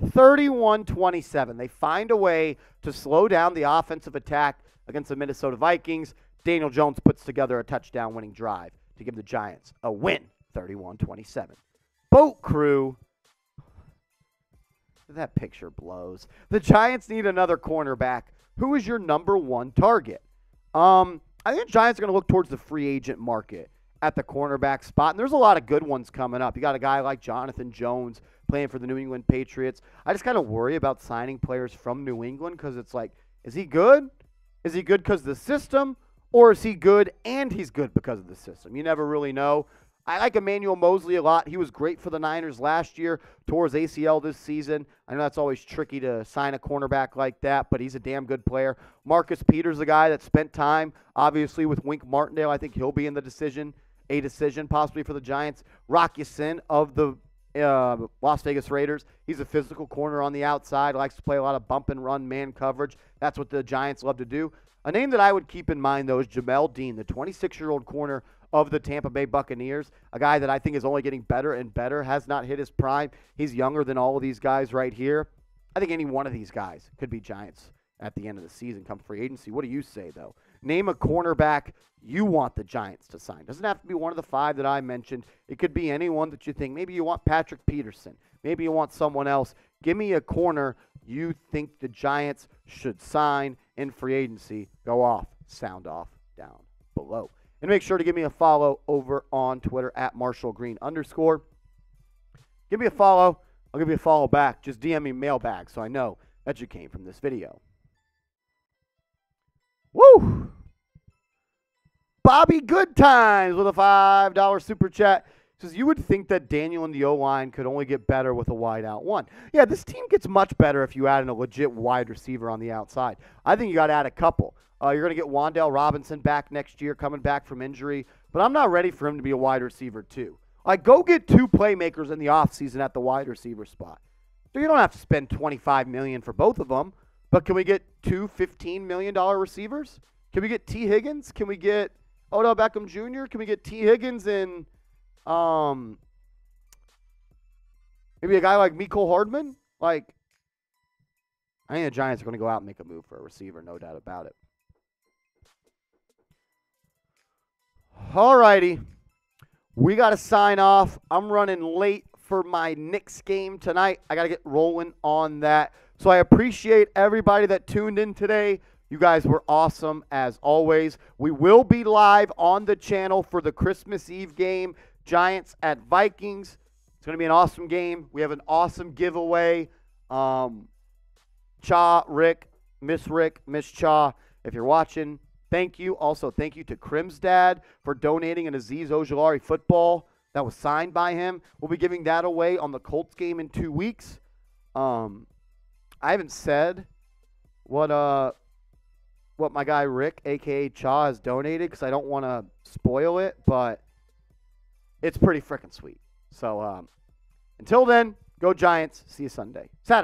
31 27. They find a way to slow down the offensive attack against the Minnesota Vikings. Daniel Jones puts together a touchdown winning drive to give the Giants a win 31 27. Boat crew that picture blows. The Giants need another cornerback. Who is your number one target? Um, I think the Giants are going to look towards the free agent market at the cornerback spot. And there's a lot of good ones coming up. You got a guy like Jonathan Jones playing for the New England Patriots. I just kind of worry about signing players from New England because it's like, is he good? Is he good because of the system? Or is he good and he's good because of the system? You never really know. I like Emmanuel Moseley a lot. He was great for the Niners last year, tore his ACL this season. I know that's always tricky to sign a cornerback like that, but he's a damn good player. Marcus Peters, a guy that spent time, obviously, with Wink Martindale. I think he'll be in the decision, a decision possibly for the Giants. Rock Ya-Sin of the uh, Las Vegas Raiders. He's a physical corner on the outside, likes to play a lot of bump and run man coverage. That's what the Giants love to do. A name that I would keep in mind, though, is Jamel Dean, the 26 year old corner of the Tampa Bay Buccaneers, a guy that I think is only getting better and better, has not hit his prime. He's younger than all of these guys right here. I think any one of these guys could be Giants at the end of the season come free agency. What do you say, though? Name a cornerback you want the Giants to sign. Doesn't have to be one of the five that I mentioned. It could be anyone that you think. Maybe you want Patrick Peterson. Maybe you want someone else. Give me a corner you think the Giants should sign in free agency. Go off, sound off down below. And make sure to give me a follow over on Twitter at Marshall Green underscore. Give me a follow. I'll give you a follow back. Just DM me mailbag so I know that you came from this video. Woo! Bobby Goodtimes with a $5 super chat says you would think that Daniel and the O line could only get better with a wide out one. Yeah, this team gets much better if you add in a legit wide receiver on the outside. I think you got to add a couple. Uh, you're going to get Wan'Dale Robinson back next year, coming back from injury, but I'm not ready for him to be a wide receiver too. Like, go get two playmakers in the offseason at the wide receiver spot. So you don't have to spend 25 million for both of them, but can we get two 15 million dollar receivers? Can we get Tee Higgins? Can we get Odell Beckham Jr.? Can we get Tee Higgins and um maybe a guy like Mecole Hardman? Like I think the Giants are going to go out and make a move for a receiver, no doubt about it. All righty. We got to sign off. I'm running late for my Knicks game tonight. I got to get rolling on that. So I appreciate everybody that tuned in today. You guys were awesome as always. We will be live on the channel for the Christmas Eve game, Giants at Vikings. It's going to be an awesome game. We have an awesome giveaway. Um, Cha, Rick, Miss Rick, Miss Cha, if you're watching, thank you. Also, thank you to Crim's dad for donating an Azeez Ojulari football that was signed by him. We'll be giving that away on the Colts game in two weeks. Um, I haven't said what uh what my guy Rick, aka Cha, has donated because I don't want to spoil it, but it's pretty freaking sweet. So um, until then, go Giants. See you Sunday, Saturday.